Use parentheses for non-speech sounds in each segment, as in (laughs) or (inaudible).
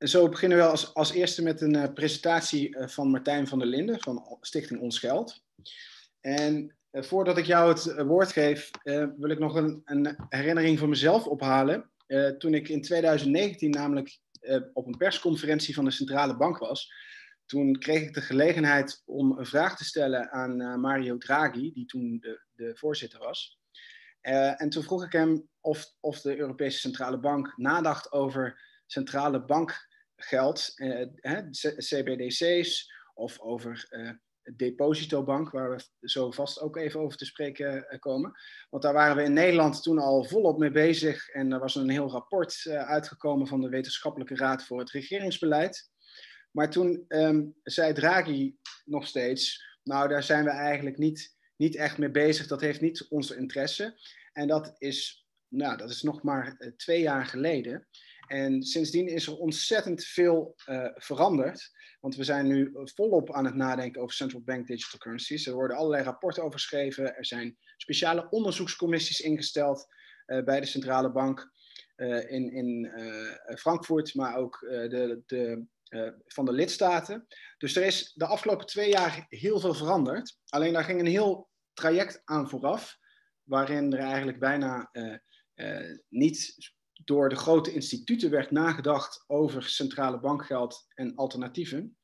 zo beginnen we als, als eerste met een uh, presentatie uh, van Martijn van der Linden van Stichting Ons Geld. En uh, voordat ik jou het woord geef, wil ik nog een, een, herinnering van mezelf ophalen. toen ik in 2019 namelijk op een persconferentie van de Centrale Bank was, toen kreeg ik de gelegenheid om een vraag te stellen aan Mario Draghi, die toen de, de voorzitter was. en toen vroeg ik hem of, of de Europese Centrale Bank nadacht over centrale bankgeld, eh, CBDC's of over eh, depositobank, waar we zo vast ook even over te spreken eh, komen. Want daar waren we in Nederland toen al volop mee bezig en er was een heel rapport uh, uitgekomen van de Wetenschappelijke Raad voor het Regeringsbeleid. Maar toen um, zei Draghi nog steeds, nou daar zijn we eigenlijk niet, niet echt mee bezig, dat heeft niet onze interesse. En dat is, nou, dat is nog maar uh, twee jaar geleden. En sindsdien is er ontzettend veel uh, veranderd. Want we zijn nu volop aan het nadenken over central bank digital currencies. Er worden allerlei rapporten over geschreven. Er zijn speciale onderzoekscommissies ingesteld uh, bij de centrale bank uh, in, in Frankfurt, maar ook de, de, van de lidstaten. Dus er is de afgelopen twee jaar heel veel veranderd. Alleen daar ging een heel traject aan vooraf, waarin er eigenlijk bijna niet door de grote instituten werd nagedacht over centrale bankgeld en alternatieven.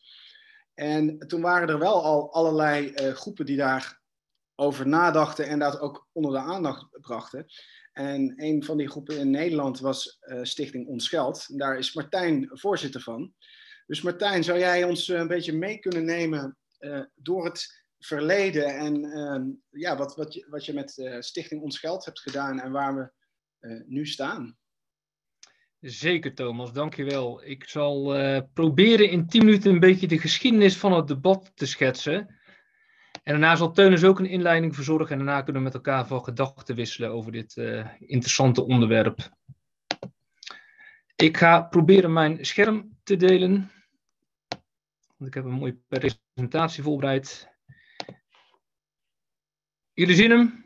En toen waren er wel al allerlei uh, groepen die daarover nadachten en dat ook onder de aandacht brachten. En een van die groepen in Nederland was uh, Stichting Ons Geld. daar is Martijn voorzitter van. Dus Martijn, zou jij ons een beetje mee kunnen nemen door het verleden en ehm, ja, wat, wat, je, wat je met Stichting Ons Geld hebt gedaan en waar we nu staan? Zeker Thomas, dankjewel. Ik zal uh, proberen in 10 minuten een beetje de geschiedenis van het debat te schetsen. En daarna zal Teunis ook een inleiding verzorgen en daarna kunnen we met elkaar van gedachten wisselen over dit uh, interessante onderwerp. Ik ga proberen mijn scherm te delen. Want ik heb een mooie presentatie voorbereid. Jullie zien hem?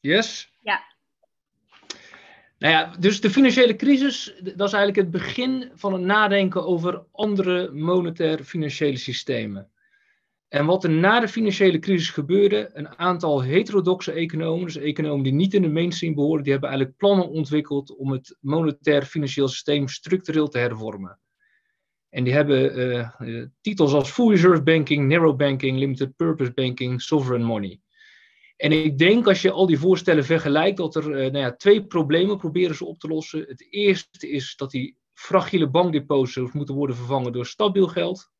Yes? Ja. Nou ja, dus de financiële crisis, dat is eigenlijk het begin van het nadenken over andere monetair financiële systemen. En wat er na de financiële crisis gebeurde, een aantal heterodoxe economen, dus economen die niet in de mainstream behoren, die hebben eigenlijk plannen ontwikkeld om het monetair financieel systeem structureel te hervormen. En die hebben uh, titels als full reserve banking, narrow banking, limited purpose banking, sovereign money. En ik denk als je al die voorstellen vergelijkt, dat er uh, nou ja, twee problemen proberen ze op te lossen. Het eerste is dat die fragiele bankdeposito's moeten worden vervangen door stabiel geld.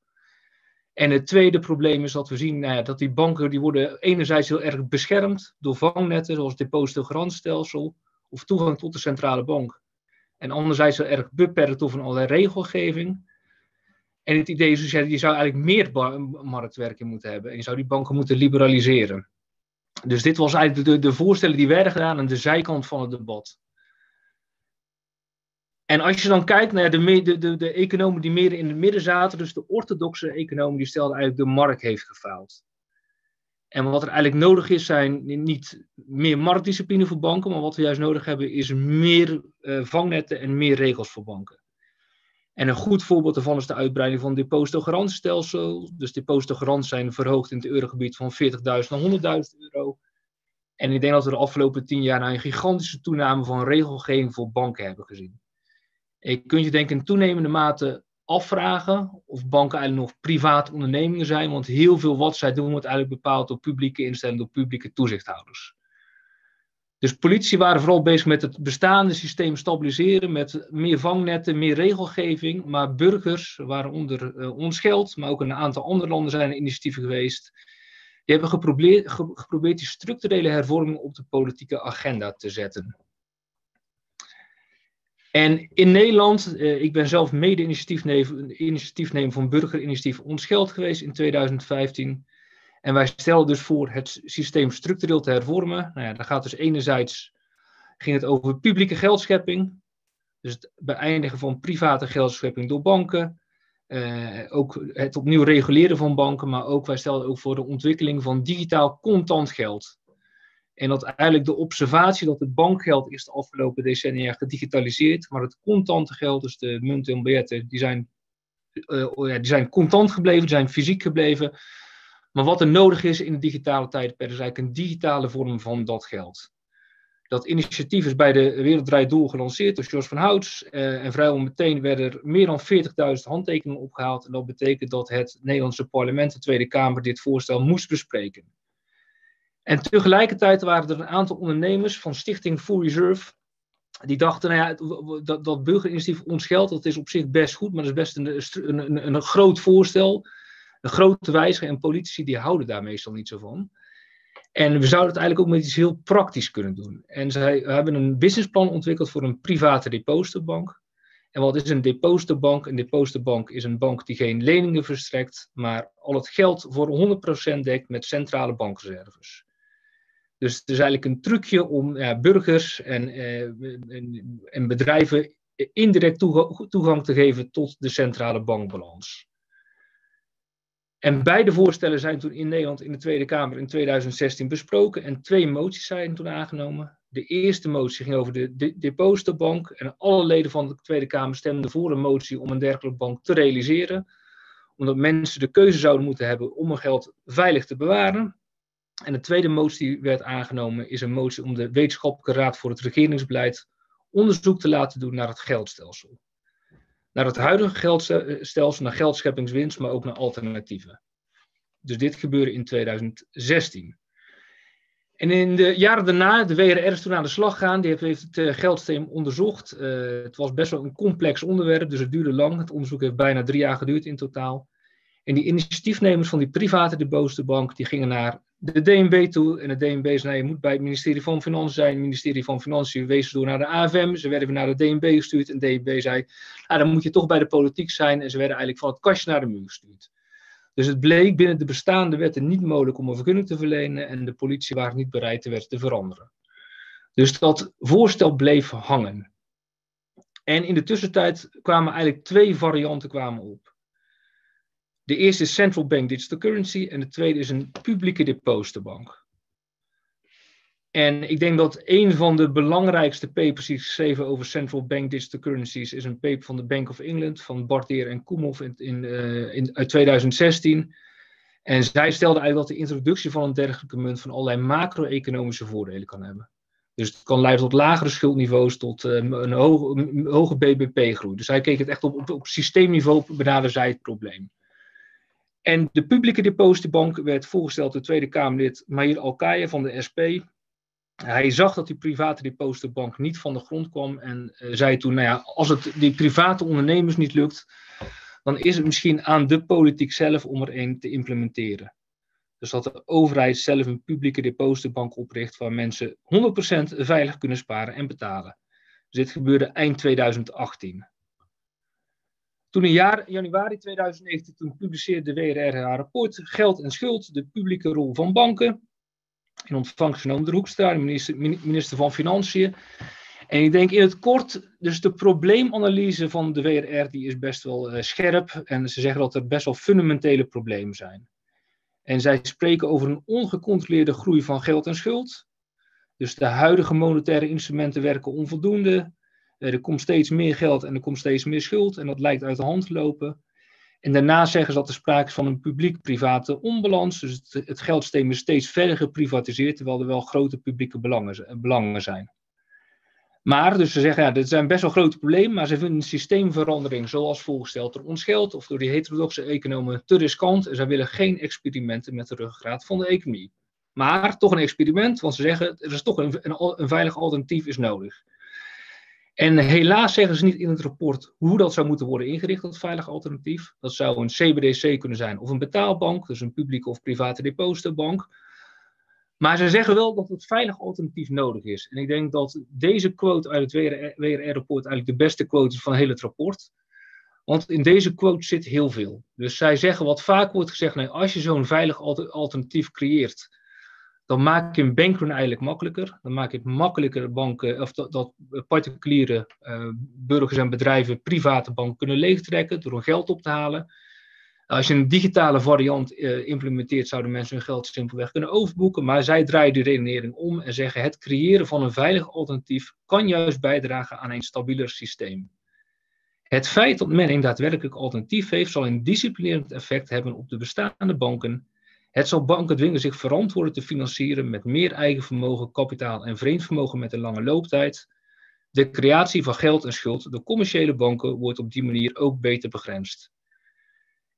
En het tweede probleem is dat we zien nou ja, dat die banken die worden enerzijds heel erg beschermd door vangnetten zoals het depositogarantstelsel of toegang tot de centrale bank. En anderzijds heel erg beperkt door van allerlei regelgeving. En het idee is dus, ja, je zou eigenlijk meer marktwerking moeten hebben. En je zou die banken moeten liberaliseren. Dus dit was eigenlijk de, de voorstellen die werden gedaan aan de zijkant van het debat. En als je dan kijkt naar de, de, de, economen die meer in het midden zaten, dus de orthodoxe economen, die stelden eigenlijk de markt heeft gefaald. En wat er eigenlijk nodig is, zijn niet meer marktdiscipline voor banken, maar wat we juist nodig hebben, is meer uh, vangnetten en meer regels voor banken. En een goed voorbeeld daarvan is de uitbreiding van het depositogarantstelsel. Dus depositogaranten zijn verhoogd in het eurogebied van 40.000 naar 100.000 euro. En ik denk dat we de afgelopen tien jaar een gigantische toename van regelgeving voor banken hebben gezien. Je kunt je denk ik in toenemende mate afvragen of banken eigenlijk nog private ondernemingen zijn, want heel veel wat zij doen wordt eigenlijk bepaald door publieke instellingen, door publieke toezichthouders. Dus politie waren vooral bezig met het bestaande systeem stabiliseren, met meer vangnetten, meer regelgeving. Maar burgers, waaronder uh, ons geld, maar ook een aantal andere landen zijn initiatieven geweest. Die hebben geprobeerd, geprobeerd die structurele hervorming op de politieke agenda te zetten. En in Nederland, uh, ik ben zelf mede-initiatiefnemer initiatiefnemer van Burgerinitiatief Ons Geld geweest in 2015. En wij stellen dus voor het systeem structureel te hervormen. Nou ja, dan gaat dus enerzijds ging het over publieke geldschepping. Dus het beëindigen van private geldschepping door banken. Uh, ook het opnieuw reguleren van banken, maar ook wij stelden ook voor de ontwikkeling van digitaal contant geld. En dat eigenlijk de observatie dat het bankgeld is de afgelopen decennia gedigitaliseerd, maar het contante geld, dus de munten en biljetten, die zijn, uh, ja, die zijn contant gebleven, zijn fysiek gebleven. Maar wat er nodig is in de digitale tijdperk is eigenlijk een digitale vorm van dat geld. Dat initiatief is bij de Wereld Door gelanceerd door George van Houts. Uh, en vrijwel meteen werden er meer dan 40.000 handtekeningen opgehaald. En dat betekent dat het Nederlandse parlement, de Tweede Kamer, dit voorstel moest bespreken. En tegelijkertijd waren er een aantal ondernemers van Stichting Full Reserve. Die dachten, nou ja, dat, dat burgerinitiatief ons geld, dat is op zich best goed, maar dat is best een, een, een groot voorstel. Een grote wijziging en politici die houden daar meestal niet zo van. En we zouden het eigenlijk ook met iets heel praktisch kunnen doen. En zij hebben een businessplan ontwikkeld voor een private depositobank. En wat is een depositobank? Een depositobank is een bank die geen leningen verstrekt, maar al het geld voor 100% dekt met centrale bankreserves. Dus het is eigenlijk een trucje om ja, burgers en, eh, en, en, bedrijven indirect toegang te geven tot de centrale bankbalans. En beide voorstellen zijn toen in Nederland in de Tweede Kamer in 2016 besproken en twee moties zijn toen aangenomen. De eerste motie ging over de, de depositobank en alle leden van de Tweede Kamer stemden voor een motie om een dergelijke bank te realiseren. Omdat mensen de keuze zouden moeten hebben om hun geld veilig te bewaren. En de tweede motie die werd aangenomen is een motie om de Wetenschappelijke Raad voor het Regeringsbeleid onderzoek te laten doen naar het geldstelsel naar het huidige geldstelsel, naar geldscheppingswinst, maar ook naar alternatieven. Dus dit gebeurde in 2016. En in de jaren daarna, de WRR is toen aan de slag gegaan, die heeft het uh, geldsysteem onderzocht. Uh, het was best wel een complex onderwerp, dus het duurde lang. Het onderzoek heeft bijna drie jaar geduurd in totaal. En die initiatiefnemers van die private depositobank, die gingen naar de DNB toe. En de DNB zei, nou, je moet bij het ministerie van Financiën zijn. Het ministerie van Financiën wees door naar de AFM. Ze werden weer naar de DNB gestuurd. En de DNB zei, ah, dan moet je toch bij de politiek zijn. En ze werden eigenlijk van het kastje naar de muur gestuurd. Dus het bleek binnen de bestaande wetten niet mogelijk om een vergunning te verlenen. En de politie waren niet bereid de wet te veranderen. Dus dat voorstel bleef hangen. En in de tussentijd kwamen eigenlijk twee varianten kwamen op. De eerste is Central Bank Digital Currency en de tweede is een publieke depositobank. En ik denk dat een van de belangrijkste papers die geschreven over central bank digital currencies is een paper van de Bank of England van Bartier en Kumhoff in, in, in, uit 2016. En zij stelden eigenlijk dat de introductie van een dergelijke munt van allerlei macro-economische voordelen kan hebben. Dus het kan leiden tot lagere schuldniveaus, tot uh, een, hoge, hoge BBP-groei. Dus hij keek het echt op, op, op systeemniveau, benaderde zij het probleem. En de publieke depositobank werd voorgesteld door Tweede Kamerlid Mahir Alkaya van de SP. Hij zag dat die private depositobank niet van de grond kwam en uh, zei toen, nou ja, als het die private ondernemers niet lukt, dan is het misschien aan de politiek zelf om er een te implementeren. Dus dat de overheid zelf een publieke depositobank opricht waar mensen 100% veilig kunnen sparen en betalen. Dus dit gebeurde eind 2018. Toen in jaar, januari 2019 toen publiceerde de WRR haar rapport Geld en Schuld, de publieke rol van banken. In ontvangst genomen door Hoekstra, minister, minister van Financiën. En ik denk in het kort, dus de probleemanalyse van de WRR die is best wel uh, scherp. En ze zeggen dat er best wel fundamentele problemen zijn. En zij spreken over een ongecontroleerde groei van geld en schuld. Dus de huidige monetaire instrumenten werken onvoldoende. Eh, er komt steeds meer geld en er komt steeds meer schuld en dat lijkt uit de hand te lopen. En daarna zeggen ze dat er sprake is van een publiek-private onbalans. Dus het, het geldsysteem is steeds verder geprivatiseerd, terwijl er wel grote publieke belangen, belangen zijn. Maar, dus ze zeggen, ja, dit zijn best wel grote problemen, maar ze vinden systeemverandering, zoals voorgesteld door ons geld of door die heterodoxe economen, te riskant. En zij willen geen experimenten met de ruggengraat van de economie. Maar toch een experiment, want ze zeggen, er is toch een, een, een veilig alternatief is nodig. En helaas zeggen ze niet in het rapport hoe dat zou moeten worden ingericht, dat veilig alternatief. Dat zou een CBDC kunnen zijn of een betaalbank, dus een publieke of private depositobank. Maar ze zeggen wel dat het veilig alternatief nodig is. En ik denk dat deze quote uit het WRR-rapport eigenlijk de beste quote is van heel het rapport. Want in deze quote zit heel veel. Dus zij zeggen wat vaak wordt gezegd, nee, als je zo'n veilig alternatief creëert, dan maak je een bankrun eigenlijk makkelijker. Dan maak je het makkelijker banken, of dat, particuliere uh, burgers en bedrijven private banken kunnen leegtrekken door hun geld op te halen. Als je een digitale variant uh, implementeert, zouden mensen hun geld simpelweg kunnen overboeken. Maar zij draaien die redenering om en zeggen: het creëren van een veilig alternatief kan juist bijdragen aan een stabieler systeem. Het feit dat men een daadwerkelijk alternatief heeft, zal een disciplinerend effect hebben op de bestaande banken. Het zal banken dwingen zich verantwoordelijk te financieren met meer eigen vermogen, kapitaal en vreemd vermogen met een lange looptijd. De creatie van geld en schuld door commerciële banken wordt op die manier ook beter begrensd.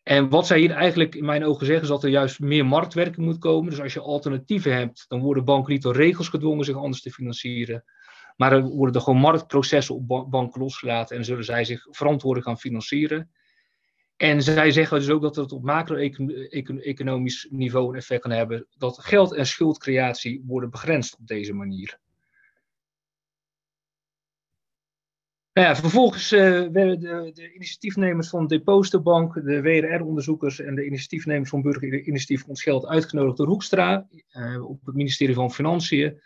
En wat zij hier eigenlijk in mijn ogen zeggen is dat er juist meer marktwerking moet komen. Dus als je alternatieven hebt, dan worden banken niet door regels gedwongen zich anders te financieren. Maar er worden er gewoon marktprocessen op banken losgelaten en zullen zij zich verantwoordelijk gaan financieren. En zij zeggen dus ook dat het op macro-economisch niveau een effect kan hebben dat geld- en schuldcreatie worden begrensd op deze manier. Nou ja, vervolgens uh, werden de, de, initiatiefnemers van de Depositobank, de WRR-onderzoekers en de initiatiefnemers van Burgerinitiatief Ons Geld uitgenodigd door Hoekstra uh, op het ministerie van Financiën.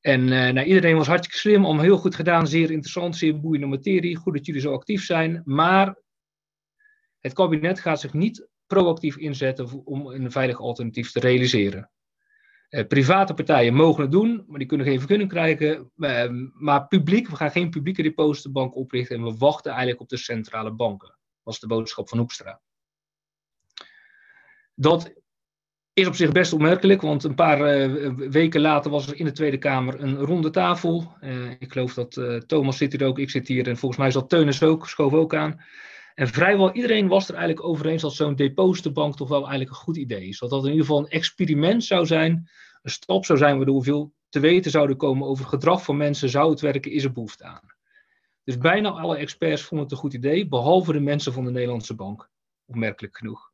En uh, nou, iedereen was hartstikke slim, om heel goed gedaan, zeer interessant, zeer boeiende materie. Goed dat jullie zo actief zijn. Maar het kabinet gaat zich niet proactief inzetten om een veilig alternatief te realiseren. Uh, private partijen mogen het doen, maar die kunnen geen vergunning krijgen. Uh, maar publiek, we gaan geen publieke depositobank oprichten en we wachten eigenlijk op de centrale banken. Was de boodschap van Hoekstra. Dat is op zich best opmerkelijk, want een paar uh, weken later was er in de Tweede Kamer een ronde tafel. Uh, ik geloof dat Thomas zit hier ook, ik zit hier en volgens mij zat Teunis ook, schoof ook aan. En vrijwel iedereen was er eigenlijk over eens dat zo'n depositobank toch wel eigenlijk een goed idee is. Dat dat in ieder geval een experiment zou zijn, een stap zou zijn waardoor we veel te weten zouden komen over het gedrag van mensen. Zou het werken, is er behoefte aan. Dus bijna alle experts vonden het een goed idee, behalve de mensen van de Nederlandse bank. Opmerkelijk genoeg.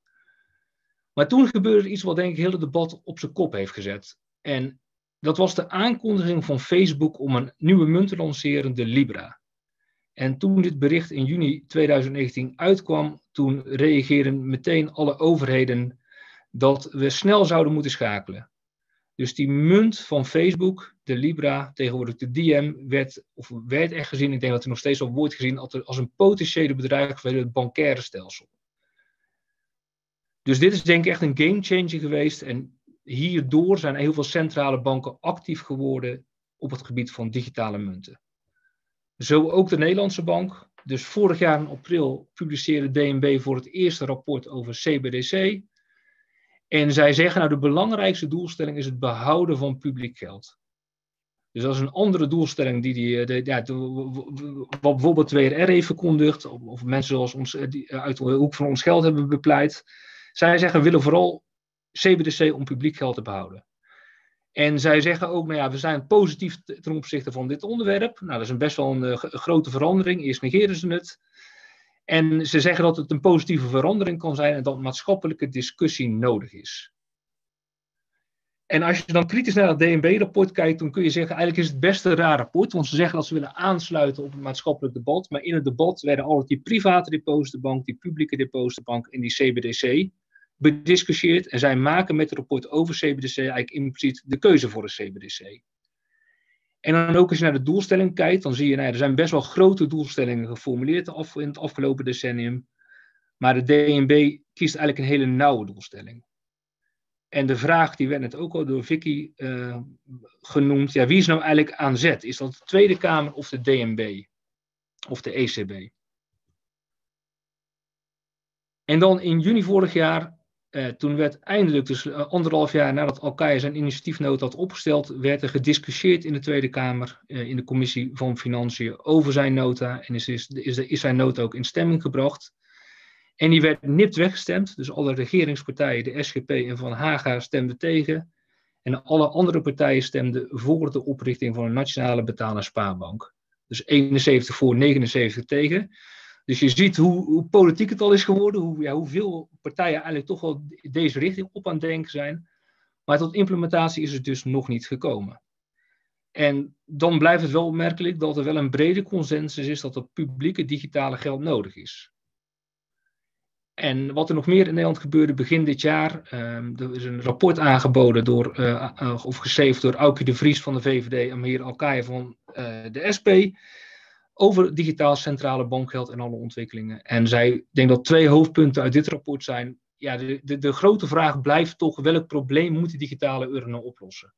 Maar toen gebeurde iets wat denk ik het hele debat op zijn kop heeft gezet. En dat was de aankondiging van Facebook om een nieuwe munt te lanceren, de Libra. En toen dit bericht in juni 2019 uitkwam, toen reageerden meteen alle overheden dat we snel zouden moeten schakelen. Dus die munt van Facebook, de Libra, tegenwoordig de DM, werd, of werd echt gezien, ik denk dat er nog steeds al wordt gezien, als een potentiële bedreiging voor het bankaire stelsel. Dus dit is denk ik echt een game changer geweest. En hierdoor zijn heel veel centrale banken actief geworden op het gebied van digitale munten. Zo ook de Nederlandse bank. Dus vorig jaar in april publiceerde DNB voor het eerste rapport over CBDC. En zij zeggen, nou de belangrijkste doelstelling is het behouden van publiek geld. Dus dat is een andere doelstelling die, die de, ja, wat bijvoorbeeld WRR heeft verkondigd, of, of mensen zoals ons die uit de hoek van ons geld hebben bepleit. Zij zeggen, we willen vooral CBDC om publiek geld te behouden. En zij zeggen ook, nou ja, we zijn positief ten opzichte van dit onderwerp. Nou, dat is een best wel een, uh, grote verandering. Eerst negeren ze het. En ze zeggen dat het een positieve verandering kan zijn en dat maatschappelijke discussie nodig is. En als je dan kritisch naar het DNB-rapport kijkt, dan kun je zeggen, eigenlijk is het best een raar rapport, want ze zeggen dat ze willen aansluiten op het maatschappelijk debat, maar in het debat werden altijd die private depositobank, die publieke depositobank en die CBDC bediscussieerd. En zij maken met het rapport over CBDC eigenlijk impliciet de keuze voor een CBDC. En dan ook als je naar de doelstelling kijkt, dan zie je, nou er zijn best wel grote doelstellingen geformuleerd in het afgelopen decennium. Maar de DNB kiest eigenlijk een hele nauwe doelstelling. En de vraag, die werd net ook al door Vicky uh, genoemd, ja, wie is nou eigenlijk aan zet? Is dat de Tweede Kamer of de DNB? Of de ECB? En dan in juni vorig jaar uh, toen werd eindelijk, dus uh, anderhalf jaar nadat Alkaya zijn initiatiefnota had opgesteld, werd er gediscussieerd in de Tweede Kamer, uh, in de Commissie van Financiën, over zijn nota. En is, is, is, zijn nota ook in stemming gebracht. En die werd nipt weggestemd. Dus alle regeringspartijen, de SGP en Van Haga, stemden tegen. En alle andere partijen stemden voor de oprichting van een nationale betaalde spaarbank. Dus 71 voor, 79 tegen. Dus je ziet hoe, hoe, politiek het al is geworden, hoe, ja, hoeveel partijen eigenlijk toch wel deze richting op aan het denken zijn. Maar tot implementatie is het dus nog niet gekomen. En dan blijft het wel opmerkelijk dat er wel een brede consensus is dat er publieke digitale geld nodig is. En wat er nog meer in Nederland gebeurde begin dit jaar, um, er is een rapport aangeboden door, uh, of geschreven door Aukje de Vries van de VVD en Meneer Alkaya van uh, de SP over digitaal centrale bankgeld en alle ontwikkelingen. En zij, denk dat twee hoofdpunten uit dit rapport zijn. Ja, de, de, de grote vraag blijft toch, welk probleem moet de digitale euro nou oplossen?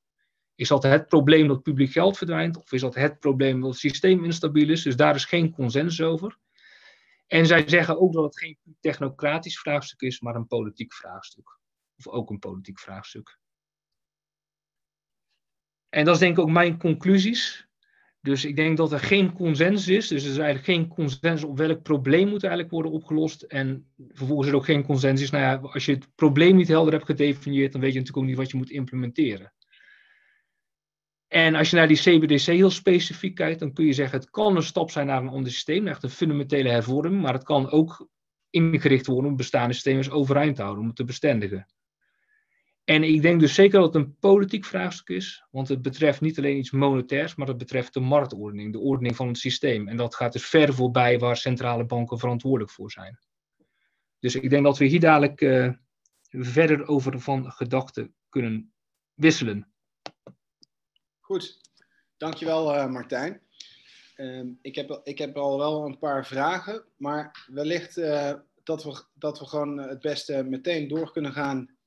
Is dat het probleem dat publiek geld verdwijnt? Of is dat het probleem dat het systeem instabiel is? Dus daar is geen consensus over. En zij zeggen ook dat het geen technocratisch vraagstuk is, maar een politiek vraagstuk. Of ook een politiek vraagstuk. En dat is denk ik ook mijn conclusies. Dus ik denk dat er geen consensus is. Dus er is eigenlijk geen consensus op welk probleem moet eigenlijk worden opgelost. En vervolgens is er ook geen consensus. Nou ja, als je het probleem niet helder hebt gedefinieerd, dan weet je natuurlijk ook niet wat je moet implementeren. En als je naar die CBDC heel specifiek kijkt, dan kun je zeggen: het kan een stap zijn naar een ander systeem, echt een fundamentele hervorming, maar het kan ook ingericht worden om bestaande systemen overeind te houden, om het te bestendigen. En ik denk dus zeker dat het een politiek vraagstuk is, want het betreft niet alleen iets monetairs, maar het betreft de marktordening, de ordening van het systeem. En dat gaat dus ver voorbij waar centrale banken verantwoordelijk voor zijn. Dus ik denk dat we hier dadelijk uh, verder over van gedachten kunnen wisselen. Goed, dankjewel uh, Martijn. Uh, ik, heb, ik heb al wel een paar vragen, maar wellicht uh, dat, we, dat we gewoon het beste meteen door kunnen gaan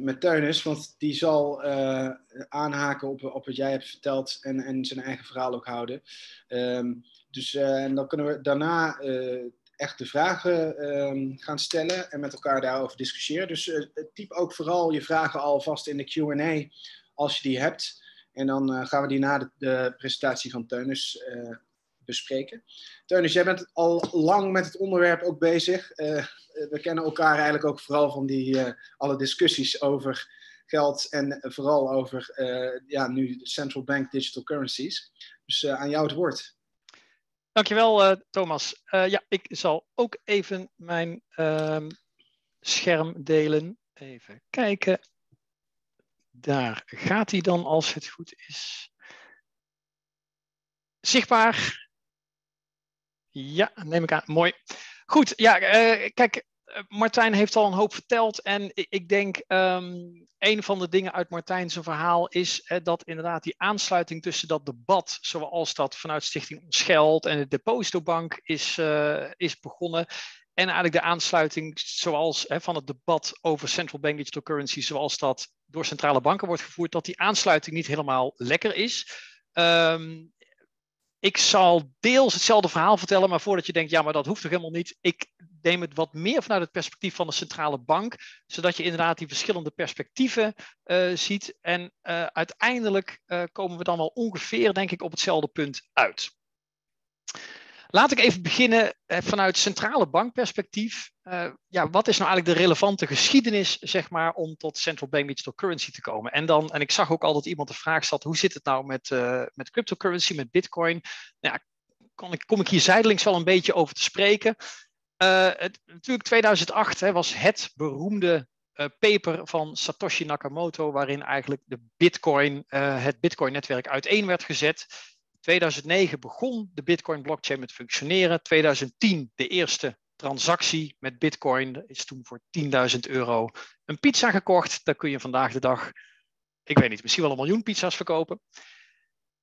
met Teunis, want die zal uh, aanhaken op, op wat jij hebt verteld en, en zijn eigen verhaal ook houden. Um, dus uh, en dan kunnen we daarna echt de vragen um, gaan stellen en met elkaar daarover discussiëren. Dus typ ook vooral je vragen alvast in de Q&A als je die hebt. En dan gaan we die na de, presentatie van Teunis bespreken. Teunis, jij bent al lang met het onderwerp ook bezig. Uh, we kennen elkaar eigenlijk ook vooral van die, uh, alle discussies over geld en vooral over uh, ja, nu central bank digital currencies. Dus aan jou het woord. Dankjewel, Thomas. ja, ik zal ook even mijn ehm, scherm delen. Even kijken. Daar gaat hij dan als het goed is. Zichtbaar. Ja, neem ik aan. Mooi. Goed, ja, uh, kijk, eh, Martijn heeft al een hoop verteld. En ik, denk, um, een van de dingen uit Martijn's verhaal is uh, dat inderdaad die aansluiting tussen dat debat, zoals dat vanuit Stichting Geld en de Depositobank is, is begonnen. En eigenlijk de aansluiting zoals hè, van het debat over central bank digital currency, zoals dat door centrale banken wordt gevoerd, dat die aansluiting niet helemaal lekker is. Um, ik zal deels hetzelfde verhaal vertellen, maar voordat je denkt, ja, maar dat hoeft toch helemaal niet. Ik neem het wat meer vanuit het perspectief van de centrale bank, zodat je inderdaad die verschillende perspectieven uh, ziet. En uh, uiteindelijk uh, komen we dan wel ongeveer, denk ik, op hetzelfde punt uit. Laat ik even beginnen eh, vanuit centrale bankperspectief. Uh, ja, wat is nou eigenlijk de relevante geschiedenis, zeg maar, om tot central bank digital currency te komen? En dan, en ik zag ook al dat iemand de vraag stelt, hoe zit het nou met, uh, met cryptocurrency, met bitcoin? Nou ja, ik, kom ik hier zijdelings wel een beetje over te spreken. Het, natuurlijk 2008 hè, was het beroemde paper van Satoshi Nakamoto, waarin eigenlijk de bitcoin, het bitcoin-netwerk uiteen werd gezet. 2009 begon de Bitcoin blockchain met functioneren. 2010 de eerste transactie met Bitcoin is toen voor 10.000 euro een pizza gekocht. Daar kun je vandaag de dag, ik weet niet, misschien wel een miljoen pizza's verkopen.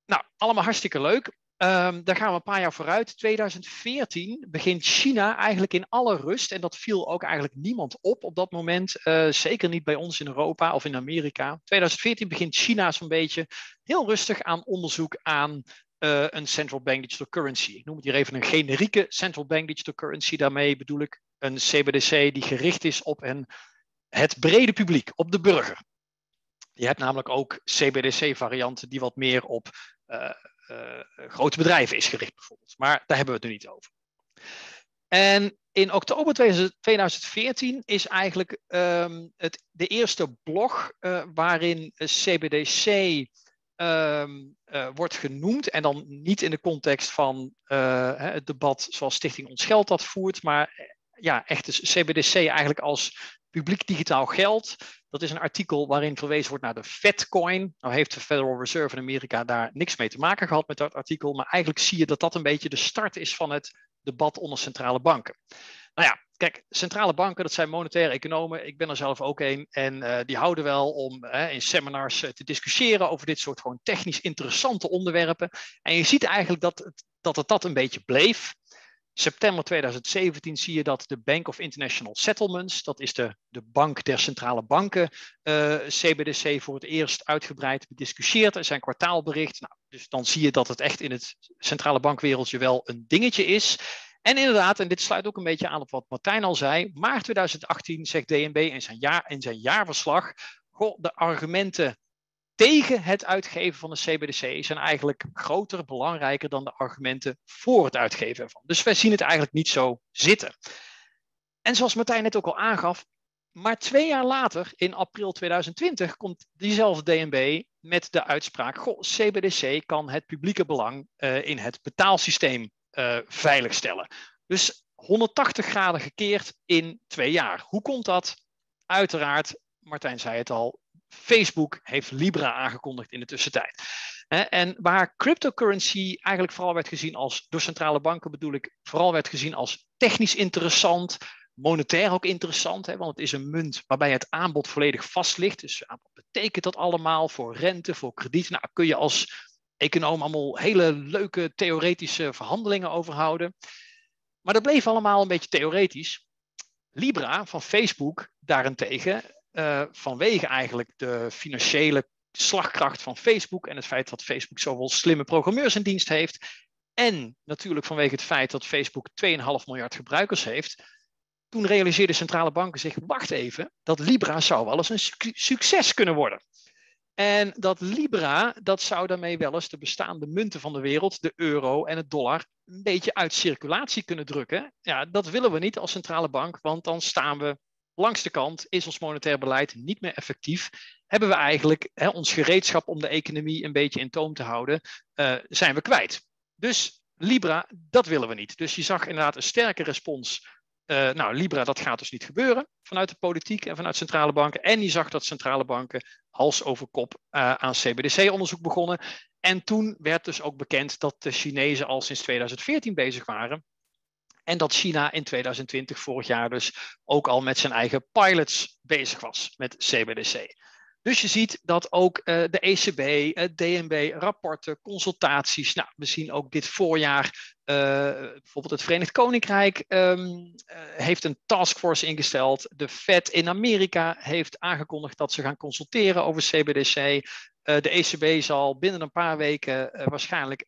Nou, allemaal hartstikke leuk. Um, daar gaan we een paar jaar vooruit. 2014 begint China eigenlijk in alle rust. En dat viel ook eigenlijk niemand op op dat moment. Uh, zeker niet bij ons in Europa of in Amerika. 2014 begint China zo'n beetje heel rustig aan onderzoek aan een central bank digital currency. Ik noem het hier even een generieke central bank digital currency. Daarmee bedoel ik een CBDC die gericht is op een, het brede publiek, op de burger. Je hebt namelijk ook CBDC-varianten die wat meer op uh, uh, grote bedrijven is gericht, bijvoorbeeld. Maar daar hebben we het nu niet over. En in oktober 2014 is eigenlijk um, het, de eerste blog uh, waarin CBDC um, uh, wordt genoemd. En dan niet in de context van uh, het debat zoals Stichting Ons Geld dat voert, maar eh, ja, echt de CBDC eigenlijk als publiek digitaal geld. Dat is een artikel waarin verwezen wordt naar de Fedcoin. Nou heeft de Federal Reserve in Amerika daar niks mee te maken gehad met dat artikel, maar eigenlijk zie je dat dat een beetje de start is van het debat onder centrale banken. Nou ja, kijk, centrale banken, dat zijn monetaire economen. Ik ben er zelf ook een. En uh, die houden wel om uh, in seminars uh, te discussiëren over dit soort gewoon technisch interessante onderwerpen. En je ziet eigenlijk dat het, dat het dat een beetje bleef. September 2017 zie je dat de Bank of International Settlements, dat is de, de bank der centrale banken, eh, CBDC voor het eerst uitgebreid bediscussieerd in zijn kwartaalbericht. Nou, dus dan zie je dat het echt in het centrale bankwereldje wel een dingetje is. En inderdaad, en dit sluit ook een beetje aan op wat Martijn al zei, maart 2018 zegt DNB in zijn, jaar, zijn jaarverslag, goh, de argumenten tegen het uitgeven van de CBDC zijn eigenlijk groter, belangrijker dan de argumenten voor het uitgeven ervan. Dus wij zien het eigenlijk niet zo zitten. En zoals Martijn net ook al aangaf, maar twee jaar later, in april 2020, komt diezelfde DNB met de uitspraak: Goh, CBDC kan het publieke belang uh, in het betaalsysteem uh, veiligstellen. Dus 180 graden gekeerd in twee jaar. Hoe komt dat? Uiteraard, Martijn zei het al, Facebook heeft Libra aangekondigd in de tussentijd. En waar cryptocurrency eigenlijk vooral werd gezien als, door centrale banken bedoel ik, vooral werd gezien als technisch interessant, monetair ook interessant, hè, want het is een munt waarbij het aanbod volledig vast ligt. Dus wat betekent dat allemaal voor rente, voor krediet? Nou, kun je als econoom allemaal hele leuke theoretische verhandelingen over houden. Maar dat bleef allemaal een beetje theoretisch. Libra van Facebook daarentegen uh, vanwege eigenlijk de financiële slagkracht van Facebook en het feit dat Facebook zoveel slimme programmeurs in dienst heeft. En natuurlijk vanwege het feit dat Facebook 2,5 miljard gebruikers heeft. Toen realiseerden centrale banken zich, wacht even, dat Libra zou wel eens een succes kunnen worden. En dat Libra, dat zou daarmee wel eens de bestaande munten van de wereld, de euro en het dollar, een beetje uit circulatie kunnen drukken. Ja, dat willen we niet als centrale bank, want dan staan we langs de kant is ons monetair beleid niet meer effectief. Hebben we eigenlijk hè, ons gereedschap om de economie een beetje in toom te houden, uh, zijn we kwijt. Dus Libra, dat willen we niet. Dus je zag inderdaad een sterke respons. Uh, nou, Libra, dat gaat dus niet gebeuren vanuit de politiek en vanuit centrale banken. En je zag dat centrale banken hals over kop uh, aan CBDC-onderzoek begonnen. En toen werd dus ook bekend dat de Chinezen al sinds 2014 bezig waren en dat China in 2020, vorig jaar dus, ook al met zijn eigen pilots bezig was met CBDC. Dus je ziet dat ook uh, de ECB, het DNB, rapporten, consultaties. Nou, we zien ook dit voorjaar uh, bijvoorbeeld het Verenigd Koninkrijk uh, heeft een taskforce ingesteld. De Fed in Amerika heeft aangekondigd dat ze gaan consulteren over CBDC. De ECB zal binnen een paar weken waarschijnlijk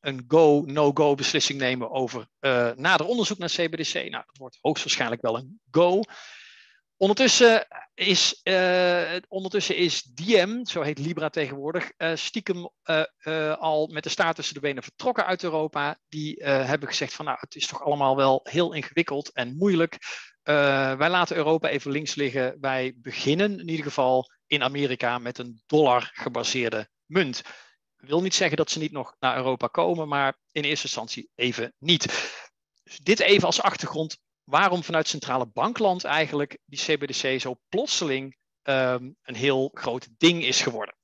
een go, no-go beslissing nemen over nader onderzoek naar CBDC. Nou, dat wordt hoogstwaarschijnlijk wel een go. Ondertussen is, ondertussen is Diem, zo heet Libra tegenwoordig, stiekem al met de staart tussen de benen vertrokken uit Europa. Die hebben gezegd van nou, het is toch allemaal wel heel ingewikkeld en moeilijk. wij laten Europa even links liggen. Wij beginnen in ieder geval in Amerika met een dollar gebaseerde munt. wil niet zeggen dat ze niet nog naar Europa komen, maar in eerste instantie even niet. Dus dit even als achtergrond. Waarom vanuit centrale bankland eigenlijk die CBDC zo plotseling um, een heel groot ding is geworden.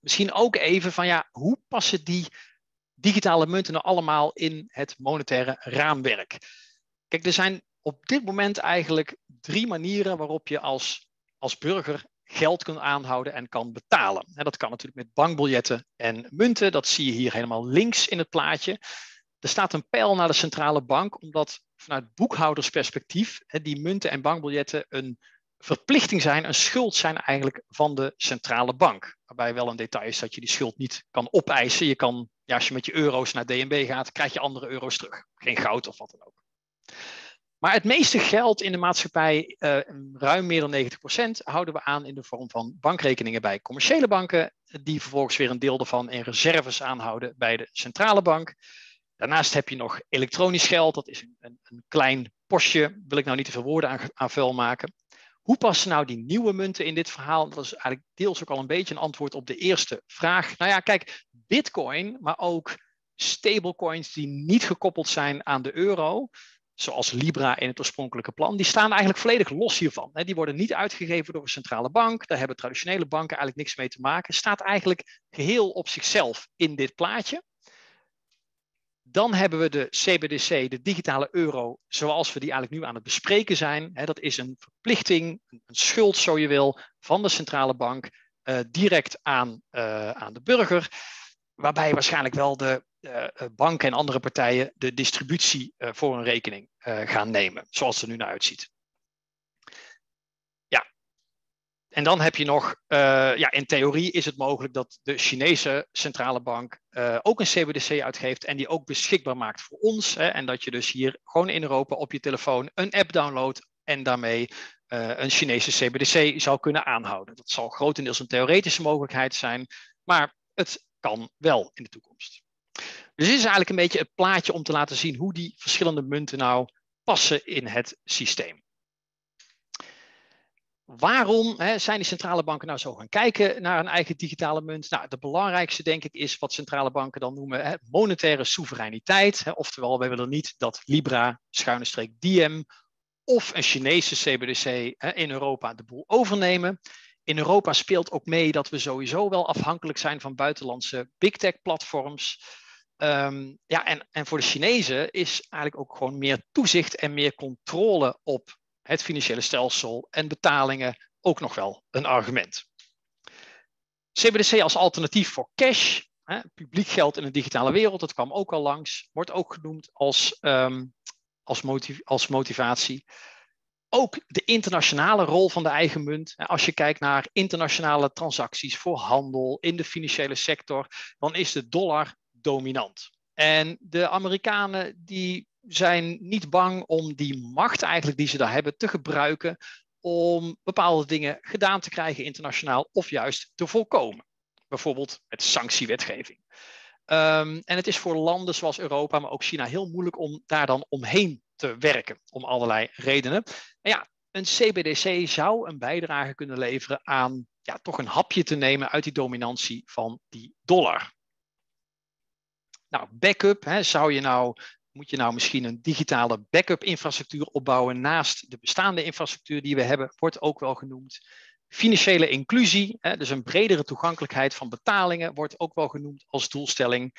Misschien ook even van ja, hoe passen die digitale munten nou allemaal in het monetaire raamwerk? Kijk, er zijn op dit moment eigenlijk drie manieren waarop je als, als burger geld kan aanhouden en kan betalen. En dat kan natuurlijk met bankbiljetten en munten. Dat zie je hier helemaal links in het plaatje. Er staat een pijl naar de centrale bank, omdat vanuit boekhoudersperspectief die munten en bankbiljetten een verplichting zijn, een schuld zijn eigenlijk van de centrale bank. Waarbij wel een detail is dat je die schuld niet kan opeisen. Je kan, ja, als je met je euro's naar DNB gaat, krijg je andere euro's terug. Geen goud of wat dan ook. Maar het meeste geld in de maatschappij, uh, ruim meer dan 90%, houden we aan in de vorm van bankrekeningen bij commerciële banken, die vervolgens weer een deel daarvan in reserves aanhouden bij de centrale bank. Daarnaast heb je nog elektronisch geld, dat is een, een, klein postje, wil ik nou niet te veel woorden aan, aan vuil maken. Hoe passen nou die nieuwe munten in dit verhaal? Dat is eigenlijk deels ook al een beetje een antwoord op de eerste vraag. Nou ja, kijk, Bitcoin, maar ook stablecoins die niet gekoppeld zijn aan de euro, zoals Libra in het oorspronkelijke plan, die staan eigenlijk volledig los hiervan. Die worden niet uitgegeven door een centrale bank. Daar hebben traditionele banken eigenlijk niks mee te maken. Staat eigenlijk geheel op zichzelf in dit plaatje. Dan hebben we de CBDC, de digitale euro, zoals we die eigenlijk nu aan het bespreken zijn. Dat is een verplichting, een schuld zo je wil, van de centrale bank, uh, direct aan, uh, aan de burger. waarbij waarschijnlijk wel de banken en andere partijen de distributie voor een rekening gaan nemen, zoals het er nu naar uitziet. En dan heb je nog, uh, ja, in theorie is het mogelijk dat de Chinese centrale bank uh, ook een CBDC uitgeeft en die ook beschikbaar maakt voor ons. Hè, en dat je dus hier gewoon in Europa op je telefoon een app downloadt en daarmee uh, een Chinese CBDC zou kunnen aanhouden. Dat zal grotendeels een theoretische mogelijkheid zijn, maar het kan wel in de toekomst. Dus dit is eigenlijk een beetje het plaatje om te laten zien hoe die verschillende munten nou passen in het systeem. Waarom hè, zijn die centrale banken nou zo gaan kijken naar een eigen digitale munt? Nou, de belangrijkste, denk ik, is wat centrale banken dan noemen hè, monetaire soevereiniteit. Hè, oftewel, wij willen niet dat Libra, schuine streek Diem of een Chinese CBDC in Europa de boel overnemen. In Europa speelt ook mee dat we sowieso wel afhankelijk zijn van buitenlandse big tech platforms. Um, ja, en, en voor de Chinezen is eigenlijk ook gewoon meer toezicht en meer controle op het financiële stelsel en betalingen ook nog wel een argument. CBDC als alternatief voor cash, hè, publiek geld in een digitale wereld, dat kwam ook al langs, wordt ook genoemd als, um, als, als motivatie. Ook de internationale rol van de eigen munt. Als je kijkt naar internationale transacties voor handel in de financiële sector, dan is de dollar dominant. En de Amerikanen die zijn niet bang om die macht eigenlijk die ze daar hebben te gebruiken om bepaalde dingen gedaan te krijgen internationaal of juist te voorkomen. Bijvoorbeeld met sanctiewetgeving. Um, en het is voor landen zoals Europa, maar ook China heel moeilijk om daar dan omheen te werken, om allerlei redenen. En ja, een CBDC zou een bijdrage kunnen leveren aan ja, toch een hapje te nemen uit die dominantie van die dollar. Nou, backup, hè, zou je nou moet je nou misschien een digitale backup infrastructuur opbouwen naast de bestaande infrastructuur die we hebben, wordt ook wel genoemd. Financiële inclusie, hè, dus een bredere toegankelijkheid van betalingen, wordt ook wel genoemd als doelstelling.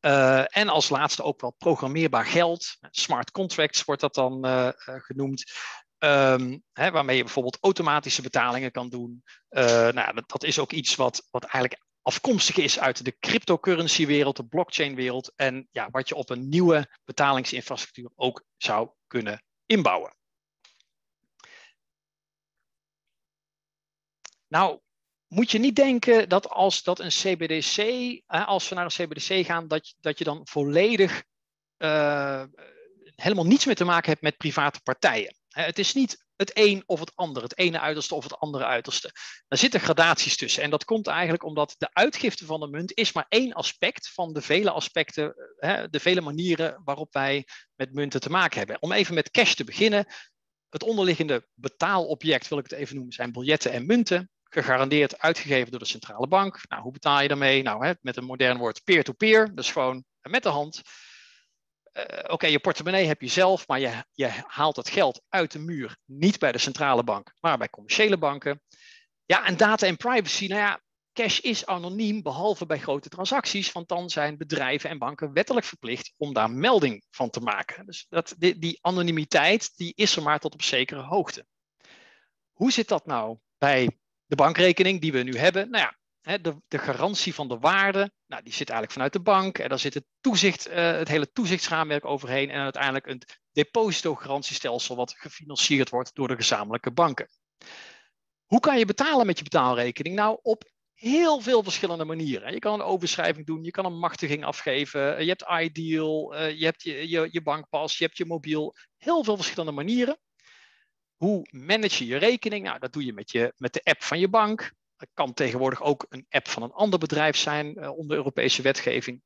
Uh, en als laatste ook wel programmeerbaar geld. Smart contracts wordt dat dan uh, uh, genoemd. Um, hè, waarmee je bijvoorbeeld automatische betalingen kan doen. nou, dat, dat, is ook iets wat, wat eigenlijk afkomstig is uit de cryptocurrency-wereld, de blockchain-wereld. En ja, wat je op een nieuwe betalingsinfrastructuur ook zou kunnen inbouwen. Nou, moet je niet denken dat als dat een CBDC, als we naar een CBDC gaan, dat, dat je dan volledig uh, helemaal niets meer te maken hebt met private partijen. Het is niet het een of het ander, het ene uiterste of het andere uiterste. Daar zitten gradaties tussen. En dat komt eigenlijk omdat de uitgifte van de munt is maar één aspect van de vele aspecten, de vele manieren waarop wij met munten te maken hebben. Om even met cash te beginnen. Het onderliggende betaalobject, wil ik het even noemen, zijn biljetten en munten. Gegarandeerd uitgegeven door de centrale bank. Nou, hoe betaal je daarmee? Nou, met een modern woord peer-to-peer, -peer, dus gewoon met de hand. Uh, Oké, je portemonnee heb je zelf, maar je, je haalt het geld uit de muur. Niet bij de centrale bank, maar bij commerciële banken. Ja, en data en privacy, nou ja, cash is anoniem, behalve bij grote transacties, want dan zijn bedrijven en banken wettelijk verplicht om daar melding van te maken. Dus dat, die, die anonimiteit, die is er maar tot op zekere hoogte. Hoe zit dat nou bij de bankrekening die we nu hebben? Nou ja, de, de, garantie van de waarde, nou, die zit eigenlijk vanuit de bank. En daar zit het, toezicht, uh, het hele toezichtsraamwerk overheen. En uiteindelijk een depositogarantiestelsel wat gefinancierd wordt door de gezamenlijke banken. Hoe kan je betalen met je betaalrekening? Nou, op heel veel verschillende manieren. Je kan een overschrijving doen, je kan een machtiging afgeven, je hebt iDeal, uh, je hebt je, je, je bankpas, je hebt je mobiel. Heel veel verschillende manieren. Hoe manage je je rekening? Nou, dat doe je met, je met de app van je bank. Het kan tegenwoordig ook een app van een ander bedrijf zijn uh, onder Europese wetgeving.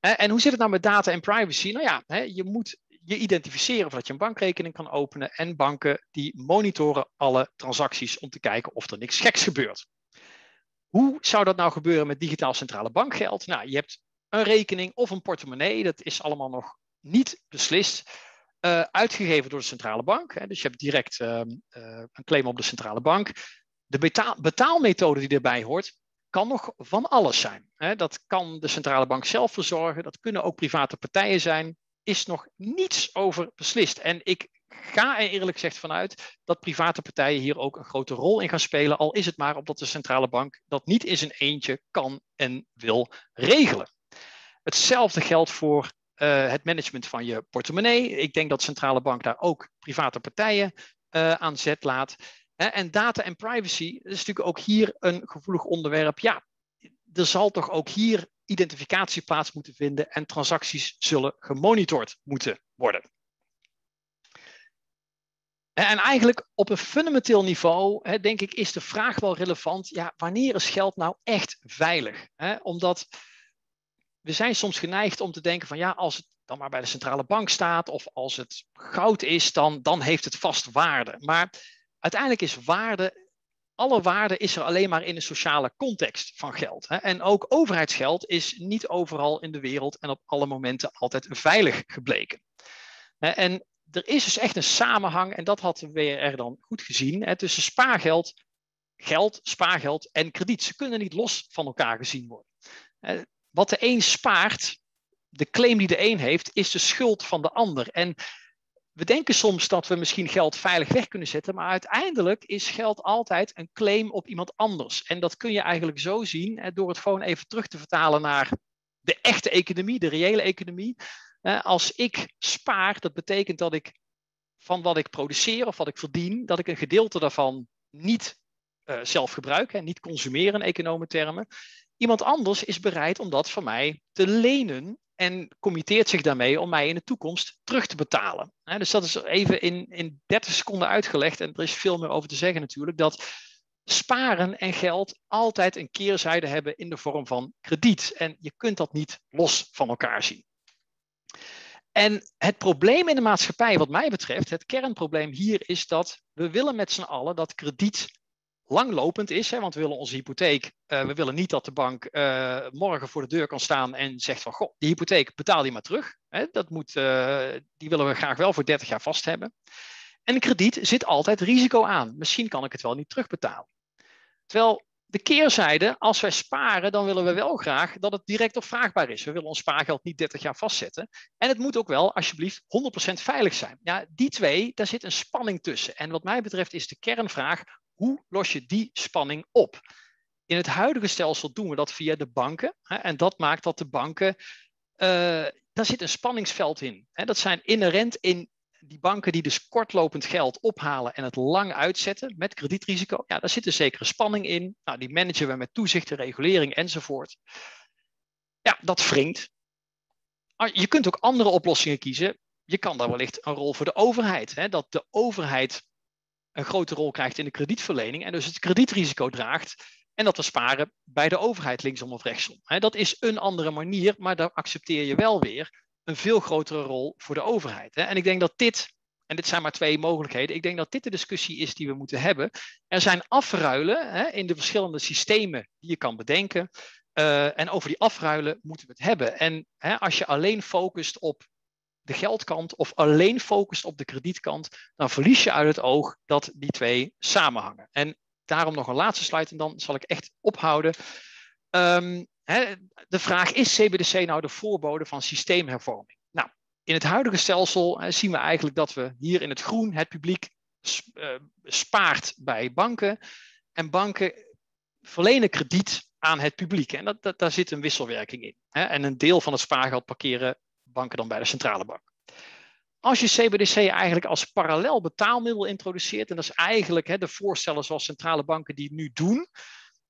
En hoe zit het nou met data en privacy? Nou ja, hè, je moet je identificeren voordat je een bankrekening kan openen. En banken die monitoren alle transacties om te kijken of er niks geks gebeurt. Hoe zou dat nou gebeuren met digitaal centrale bankgeld? Nou, je hebt een rekening of een portemonnee. Dat is allemaal nog niet beslist. Uh, uitgegeven door de centrale bank. Hè, dus je hebt direct uh, uh, een claim op de centrale bank. De betaal, betaalmethode die erbij hoort, kan nog van alles zijn. Dat kan de centrale bank zelf verzorgen, dat kunnen ook private partijen zijn, is nog niets over beslist. En ik ga er eerlijk gezegd vanuit dat private partijen hier ook een grote rol in gaan spelen, al is het maar omdat de centrale bank dat niet in zijn eentje kan en wil regelen. Hetzelfde geldt voor uh, het management van je portemonnee. Ik denk dat de centrale bank daar ook private partijen uh, aan zet laat. En data en privacy is natuurlijk ook hier een gevoelig onderwerp. Ja, er zal toch ook hier identificatie plaats moeten vinden en transacties zullen gemonitord moeten worden. En eigenlijk op een fundamenteel niveau, denk ik, is de vraag wel relevant. Ja, wanneer is geld nou echt veilig? Omdat we zijn soms geneigd om te denken van ja, als het dan maar bij de centrale bank staat of als het goud is, dan, dan heeft het vast waarde. Maar uiteindelijk is waarde, alle waarde is er alleen maar in de sociale context van geld. Hè? En ook overheidsgeld is niet overal in de wereld en op alle momenten altijd veilig gebleken. En er is dus echt een samenhang, en dat hadden we er dan goed gezien, hè, tussen spaargeld, geld, spaargeld en krediet. Ze kunnen niet los van elkaar gezien worden. Wat de een spaart, de claim die de een heeft, is de schuld van de ander. En we denken soms dat we misschien geld veilig weg kunnen zetten, maar uiteindelijk is geld altijd een claim op iemand anders. En dat kun je eigenlijk zo zien door het gewoon even terug te vertalen naar de echte economie, de reële economie. Als ik spaar, dat betekent dat ik van wat ik produceer of wat ik verdien, dat ik een gedeelte daarvan niet uh, zelf gebruik, niet consumeren in economentermen. Iemand anders is bereid om dat van mij te lenen en committeert zich daarmee om mij in de toekomst terug te betalen. dus dat is even in, in 30 seconden uitgelegd en er is veel meer over te zeggen natuurlijk, dat sparen en geld altijd een keerzijde hebben in de vorm van krediet. En je kunt dat niet los van elkaar zien. En het probleem in de maatschappij, wat mij betreft, het kernprobleem hier is dat we willen met z'n allen dat krediet langlopend is. Want we willen onze hypotheek, uh, we willen niet dat de bank uh, morgen voor de deur kan staan en zegt van, goh, die hypotheek betaal die maar terug. Hè, dat moet, uh, die willen we graag wel voor 30 jaar vast hebben. En krediet zit altijd risico aan. Misschien kan ik het wel niet terugbetalen. Terwijl de keerzijde, als wij sparen, dan willen we wel graag dat het direct opvraagbaar is. We willen ons spaargeld niet 30 jaar vastzetten. En het moet ook wel, alsjeblieft, 100% veilig zijn. Ja, die twee, daar zit een spanning tussen. En wat mij betreft is de kernvraag, hoe los je die spanning op? In het huidige stelsel doen we dat via de banken. Hè, en dat maakt dat de banken, uh, daar zit een spanningsveld in. Hè, dat zijn inherent in die banken die dus kortlopend geld ophalen en het lang uitzetten met kredietrisico, ja, daar zit een zekere spanning in. Nou, die managen we met toezicht, regulering enzovoort. Ja, dat wringt. Je kunt ook andere oplossingen kiezen. Je kan daar wellicht een rol voor de overheid. Hè, dat de overheid een grote rol krijgt in de kredietverlening en dus het kredietrisico draagt. En dat we sparen bij de overheid linksom of rechtsom. Dat is een andere manier, maar daar accepteer je wel weer een veel grotere rol voor de overheid. En ik denk dat dit, en dit zijn maar twee mogelijkheden, ik denk dat dit de discussie is die we moeten hebben. Er zijn afruilen in de verschillende systemen die je kan bedenken. Uh, en over die afruilen moeten we het hebben. En als je alleen focust op de geldkant of alleen focust op de kredietkant, dan verlies je uit het oog dat die twee samenhangen. En daarom nog een laatste slide en dan zal ik echt ophouden. Um, de vraag is CBDC nou de voorbode van systeemhervorming? Nou, in het huidige stelsel zien we eigenlijk dat we hier in het groen het publiek uh, spaart bij banken en banken verlenen krediet aan het publiek. En dat, dat, daar zit een wisselwerking in. En een deel van het spaargeld parkeren banken dan bij de centrale bank. Als je CBDC eigenlijk als parallel betaalmiddel introduceert, en dat is eigenlijk hè, de voorstellen zoals centrale banken die nu doen,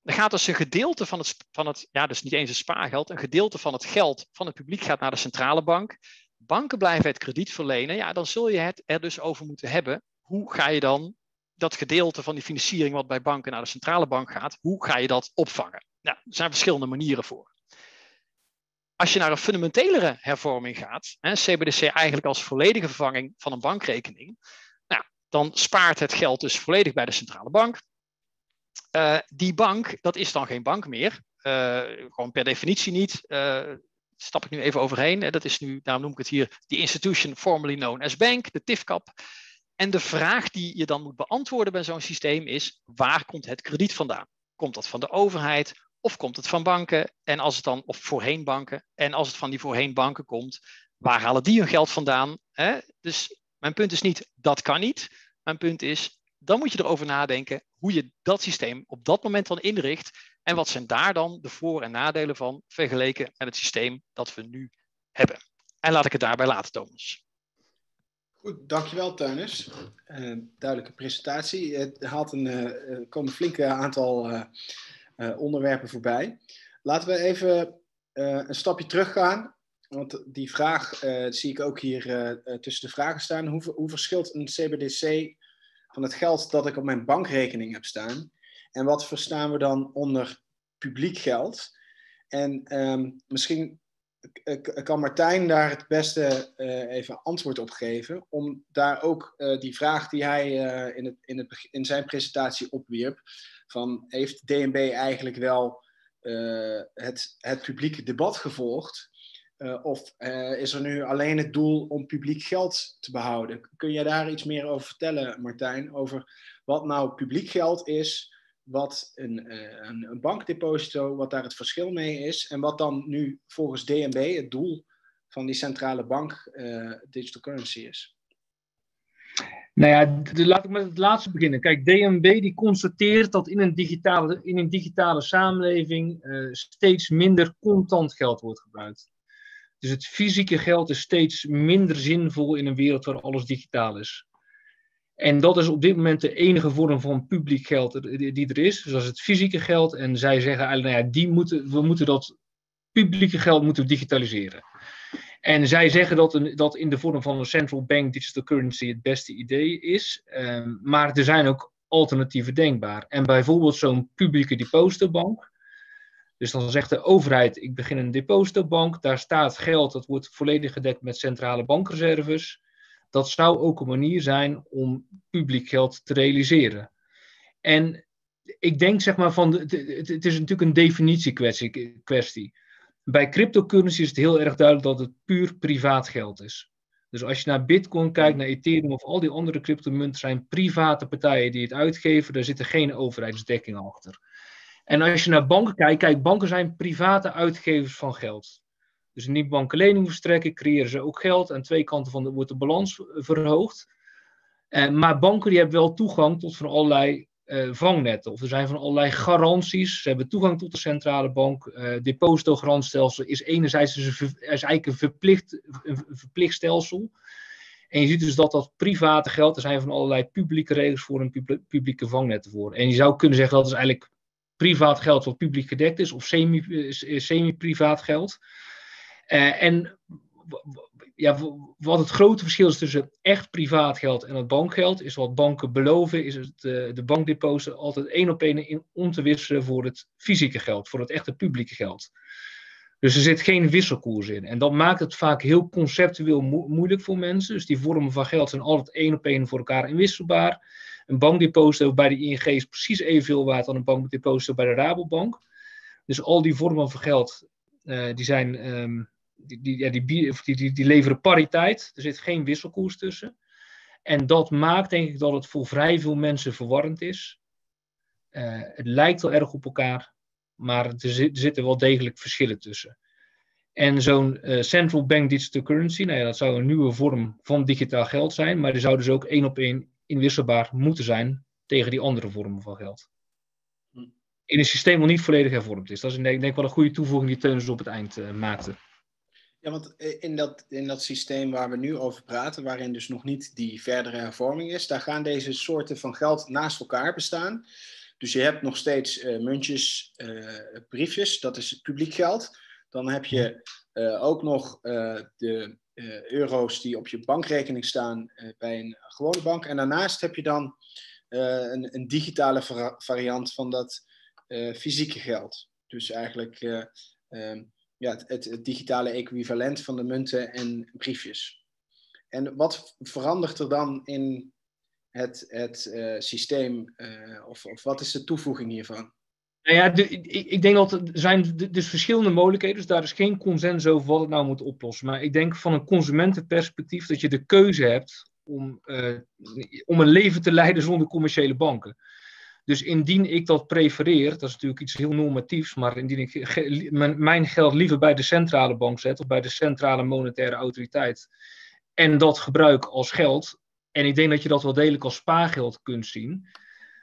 dan gaat dus een gedeelte van het, van het, ja, dus niet eens het spaargeld, een gedeelte van het geld van het publiek gaat naar de centrale bank. Banken blijven het krediet verlenen, ja, dan zul je het er dus over moeten hebben. Hoe ga je dan dat gedeelte van die financiering wat bij banken naar de centrale bank gaat, hoe ga je dat opvangen? Nou, er zijn verschillende manieren voor. Als je naar een fundamentelere hervorming gaat, hè, CBDC eigenlijk als volledige vervanging van een bankrekening, nou, dan spaart het geld dus volledig bij de centrale bank. Uh, die bank, dat is dan geen bank meer. Uh, gewoon per definitie niet. Uh, stap ik nu even overheen. Dat is nu, daarom noem ik het hier, the institution formerly known as bank, de TIFCAP. En de vraag die je dan moet beantwoorden bij zo'n systeem is, waar komt het krediet vandaan? Komt dat van de overheid of komt het van banken? En als het dan, of voorheen banken, en als het van die voorheen banken komt, waar halen die hun geld vandaan? Hè? Dus Mijn punt is niet, dat kan niet. Mijn punt is, dan moet je erover nadenken hoe je dat systeem op dat moment dan inricht. En wat zijn daar dan de voor- en nadelen van vergeleken met het systeem dat we nu hebben. En laat ik het daarbij laten, Thomas. Goed, dankjewel Tuiners. Uh, duidelijke presentatie. Het haalt een, uh, komen een flinke aantal onderwerpen voorbij. Laten we even een stapje teruggaan. Want die vraag zie ik ook hier tussen de vragen staan. Hoe, hoe verschilt een CBDC van het geld dat ik op mijn bankrekening heb staan? En wat verstaan we dan onder publiek geld? En um, misschien kan Martijn daar het beste even antwoord op geven. Om daar ook die vraag die hij in, het, in, het, in zijn presentatie opwierp. Van heeft DNB eigenlijk wel het, het publieke debat gevolgd? of is er nu alleen het doel om publiek geld te behouden? Kun jij daar iets meer over vertellen, Martijn? Over wat nou publiek geld is, wat een, een, een, bankdeposito, wat daar het verschil mee is en wat dan nu volgens DNB het doel van die centrale bank digital currency is. Nou ja, laat ik met het laatste beginnen. Kijk, DNB die constateert dat in een digitale, in een digitale samenleving uh, steeds minder contant geld wordt gebruikt. Dus het fysieke geld is steeds minder zinvol in een wereld waar alles digitaal is. En dat is op dit moment de enige vorm van publiek geld die er is. Dus dat is het fysieke geld. En zij zeggen eigenlijk, nou ja, die moeten, we moeten dat publieke geld moeten digitaliseren. En zij zeggen dat, een, dat in de vorm van een central bank digital currency het beste idee is. Um, maar er zijn ook alternatieven denkbaar. En bijvoorbeeld zo'n publieke depositobank. Dus dan zegt de overheid, ik begin een depositobank. Daar staat geld, dat wordt volledig gedekt met centrale bankreserves dat zou ook een manier zijn om publiek geld te realiseren. En ik denk zeg maar van, het, het is natuurlijk een definitiekwestie. Bij cryptocurrency is het heel erg duidelijk dat het puur privaat geld is. Dus als je naar Bitcoin kijkt, naar Ethereum of al die andere cryptomunten, zijn private partijen die het uitgeven, daar zit er geen overheidsdekking achter. En als je naar banken kijkt, kijk, banken zijn private uitgevers van geld. Dus niet banken lening verstrekken, creëren ze ook geld. Aan twee kanten van de, wordt de balans verhoogd. Uh, maar banken die hebben wel toegang tot van allerlei uh, vangnetten. Of er zijn van allerlei garanties. Ze hebben toegang tot de centrale bank. Uh, depositogarantstelsel is enerzijds dus een, is eigenlijk een verplicht, een verplicht stelsel. En je ziet dus dat dat private geld, er zijn van allerlei publieke regels voor en publieke vangnetten voor. En je zou kunnen zeggen dat is eigenlijk privaat geld wat publiek gedekt is, of semi-privaat semi geld. En ja, wat het grote verschil is tussen echt privaat geld en het bankgeld, is wat banken beloven, is het, uh, de bankdepots altijd één op één in om te wisselen voor het fysieke geld, voor het echte publieke geld. Dus er zit geen wisselkoers in. En dat maakt het vaak heel conceptueel mo moeilijk voor mensen. Dus die vormen van geld zijn altijd één op één voor elkaar inwisselbaar. Een bankdeposito bij de ING is precies evenveel waard dan een bankdeposito bij de Rabobank. Dus al die vormen van geld, uh, die zijn um, die, die, ja, die, die, die, leveren pariteit. Er zit geen wisselkoers tussen. En dat maakt denk ik dat het voor vrij veel mensen verwarrend is. Uh, het lijkt wel erg op elkaar, maar er, zit, er zitten wel degelijk verschillen tussen. En zo'n uh, central bank digital currency, nou ja, dat zou een nieuwe vorm van digitaal geld zijn, maar die zou dus ook één op één inwisselbaar moeten zijn tegen die andere vormen van geld. Hm. In een systeem dat niet volledig hervormd is. Dat is denk ik wel een goede toevoeging die Teunis op het eind uh, maakte. Ja, want in dat, in dat systeem waar we nu over praten, waarin dus nog niet die verdere hervorming is, daar gaan deze soorten van geld naast elkaar bestaan. Dus je hebt nog steeds uh, muntjes, uh, briefjes, dat is publiek geld. Dan heb je ook nog de euro's die op je bankrekening staan bij een gewone bank. En daarnaast heb je dan een, een, digitale variant van dat fysieke geld. Dus eigenlijk ehm, ja, het, het, digitale equivalent van de munten en briefjes. En wat verandert er dan in het, het uh, systeem, uh, of, of wat is de toevoeging hiervan? Nou ja, ik, ik, denk dat er zijn dus verschillende mogelijkheden. Dus daar is geen consensus over wat het nou moet oplossen. Maar ik denk van een consumentenperspectief dat je de keuze hebt om, uh, om een leven te leiden zonder commerciële banken. Dus indien ik dat prefereer, dat is natuurlijk iets heel normatiefs, maar indien ik mijn geld liever bij de centrale bank zet of bij de centrale monetaire autoriteit en dat gebruik als geld. En ik denk dat je dat wel degelijk als spaargeld kunt zien.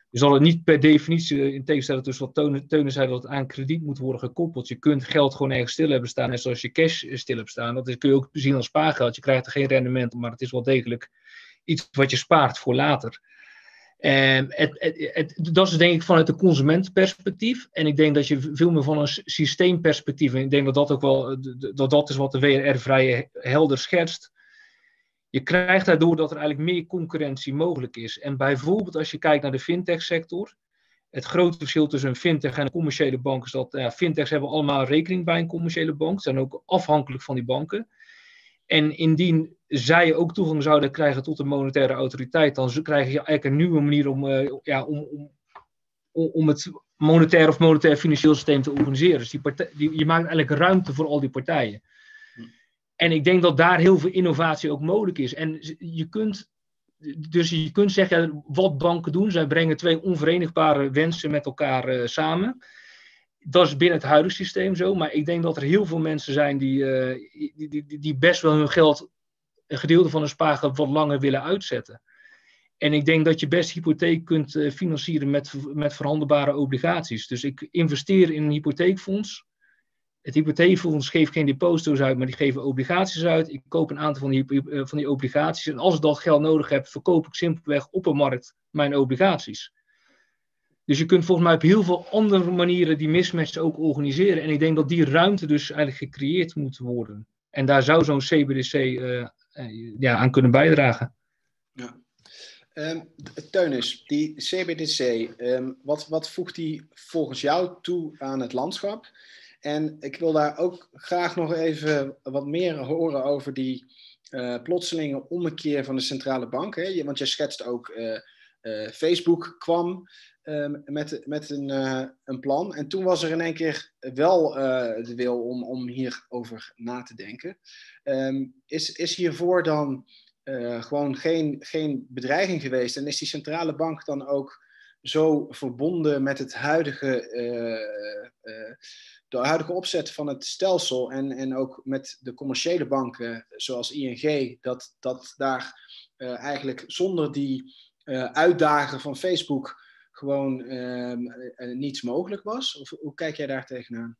Je zal het niet per definitie, in tegenstelling tussen wat Teunen, Teunen zei, dat het aan krediet moet worden gekoppeld. Je kunt geld gewoon ergens stil hebben staan, net zoals je cash stil hebt staan. Dat kun je ook zien als spaargeld. Je krijgt er geen rendement, maar het is wel degelijk iets wat je spaart voor later. Het, het, dat is denk ik vanuit de consumentenperspectief. En ik denk dat je veel meer van een systeemperspectief, en ik denk dat dat ook wel, dat, dat is wat de WRR vrij helder schetst je krijgt daardoor dat er eigenlijk meer concurrentie mogelijk is. En bijvoorbeeld als je kijkt naar de fintech-sector, het grote verschil tussen een fintech en een commerciële bank is dat ja, fintechs hebben allemaal rekening bij een commerciële bank, zijn ook afhankelijk van die banken. En indien zij ook toegang zouden krijgen tot de monetaire autoriteit, dan krijg je eigenlijk een nieuwe manier om, uh, ja, om, om, om het monetair of monetair financieel systeem te organiseren. Dus die partij, die, je maakt eigenlijk ruimte voor al die partijen. En ik denk dat daar heel veel innovatie ook mogelijk is. En je kunt, dus je kunt zeggen wat banken doen. Zij brengen twee onverenigbare wensen met elkaar uh, samen. Dat is binnen het huidige systeem zo. Maar ik denk dat er heel veel mensen zijn die, uh, die, die, die, best wel hun geld, een gedeelte van hun spaargeld, wat langer willen uitzetten. En ik denk dat je best hypotheek kunt uh, financieren met, met verhandelbare obligaties. Dus ik investeer in een hypotheekfonds het hypotheekfonds geeft geen deposito's uit, maar die geven obligaties uit. Ik koop een aantal van die, eh, van die obligaties. En als ik dat geld nodig heb, verkoop ik simpelweg op een markt mijn obligaties. Dus je kunt volgens mij op heel veel andere manieren die mismatch ook organiseren. En ik denk dat die ruimte dus eigenlijk gecreëerd moet worden. En daar zou zo'n CBDC eh, uh, ja, aan kunnen bijdragen. Ja. Um, Teunis, die CBDC, um, wat, wat voegt die volgens jou toe aan het landschap? En ik wil daar ook graag nog even wat meer horen over die uh, plotselinge ommekeer van de centrale bank. Hè? Want jij schetst ook, uh, Facebook kwam ehm, met, met een, een plan. En toen was er in één keer wel de wil om, om hierover na te denken. Um, is, is hiervoor dan gewoon geen, geen bedreiging geweest? En is die centrale bank dan ook zo verbonden met het huidige de huidige opzet van het stelsel en, en ook met de commerciële banken zoals ING, dat, dat daar eigenlijk zonder die uh, uitdagen van Facebook gewoon uh, niets mogelijk was? Of hoe kijk jij daar tegenaan?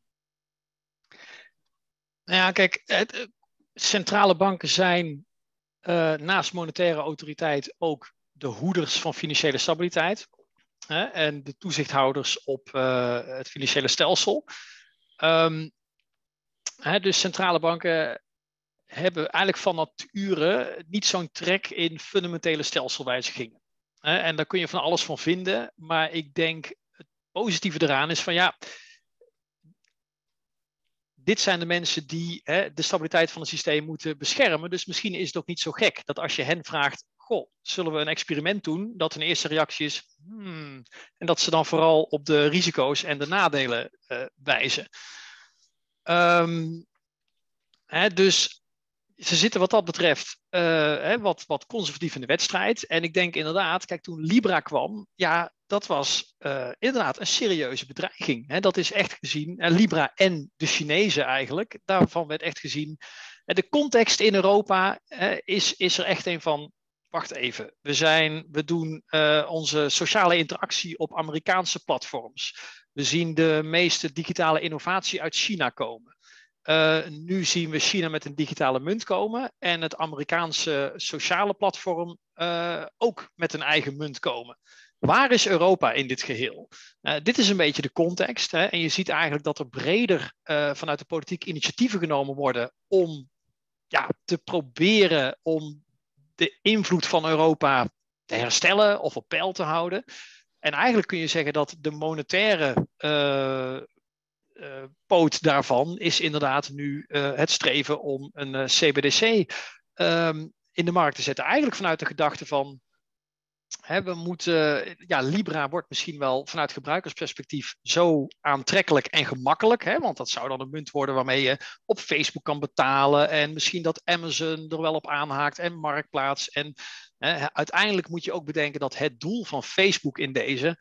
Nou ja, kijk, het, centrale banken zijn naast monetaire autoriteit ook de hoeders van financiële stabiliteit. Hè, en de toezichthouders op het financiële stelsel. Um, hè, dus centrale banken hebben eigenlijk van nature niet zo'n trek in fundamentele stelselwijzigingen. En daar kun je van alles van vinden, maar ik denk het positieve eraan is van ja, dit zijn de mensen die hè, de stabiliteit van het systeem moeten beschermen. Dus misschien is het ook niet zo gek dat als je hen vraagt, goh, zullen we een experiment doen? Dat hun eerste reactie is, hmm, en dat ze dan vooral op de risico's en de nadelen uh, wijzen. Um, hè, dus ze zitten wat dat betreft uh, hè, wat, wat conservatief in de wedstrijd. En ik denk inderdaad, kijk, toen Libra kwam, ja, dat was uh, inderdaad een serieuze bedreiging. Hè. Dat is echt gezien, uh, Libra en de Chinezen eigenlijk, daarvan werd echt gezien. de context in Europa is, is er echt een van wacht even, we, zijn, we doen onze sociale interactie op Amerikaanse platforms. We zien de meeste digitale innovatie uit China komen. Uh, nu zien we China met een digitale munt komen en het Amerikaanse sociale platform uh, ook met een eigen munt komen. Waar is Europa in dit geheel? Uh, dit is een beetje de context. Hè? En je ziet eigenlijk dat er breder vanuit de politiek initiatieven genomen worden om ja, te proberen om de invloed van Europa te herstellen of op peil te houden. En eigenlijk kun je zeggen dat de monetaire poot daarvan is inderdaad nu uh, het streven om een CBDC um, in de markt te zetten. Eigenlijk vanuit de gedachte van we moeten, ja, Libra wordt misschien wel vanuit gebruikersperspectief zo aantrekkelijk en gemakkelijk. Hè, want dat zou dan een munt worden waarmee je op Facebook kan betalen. En misschien dat Amazon er wel op aanhaakt en Marktplaats. En uiteindelijk moet je ook bedenken dat het doel van Facebook in deze.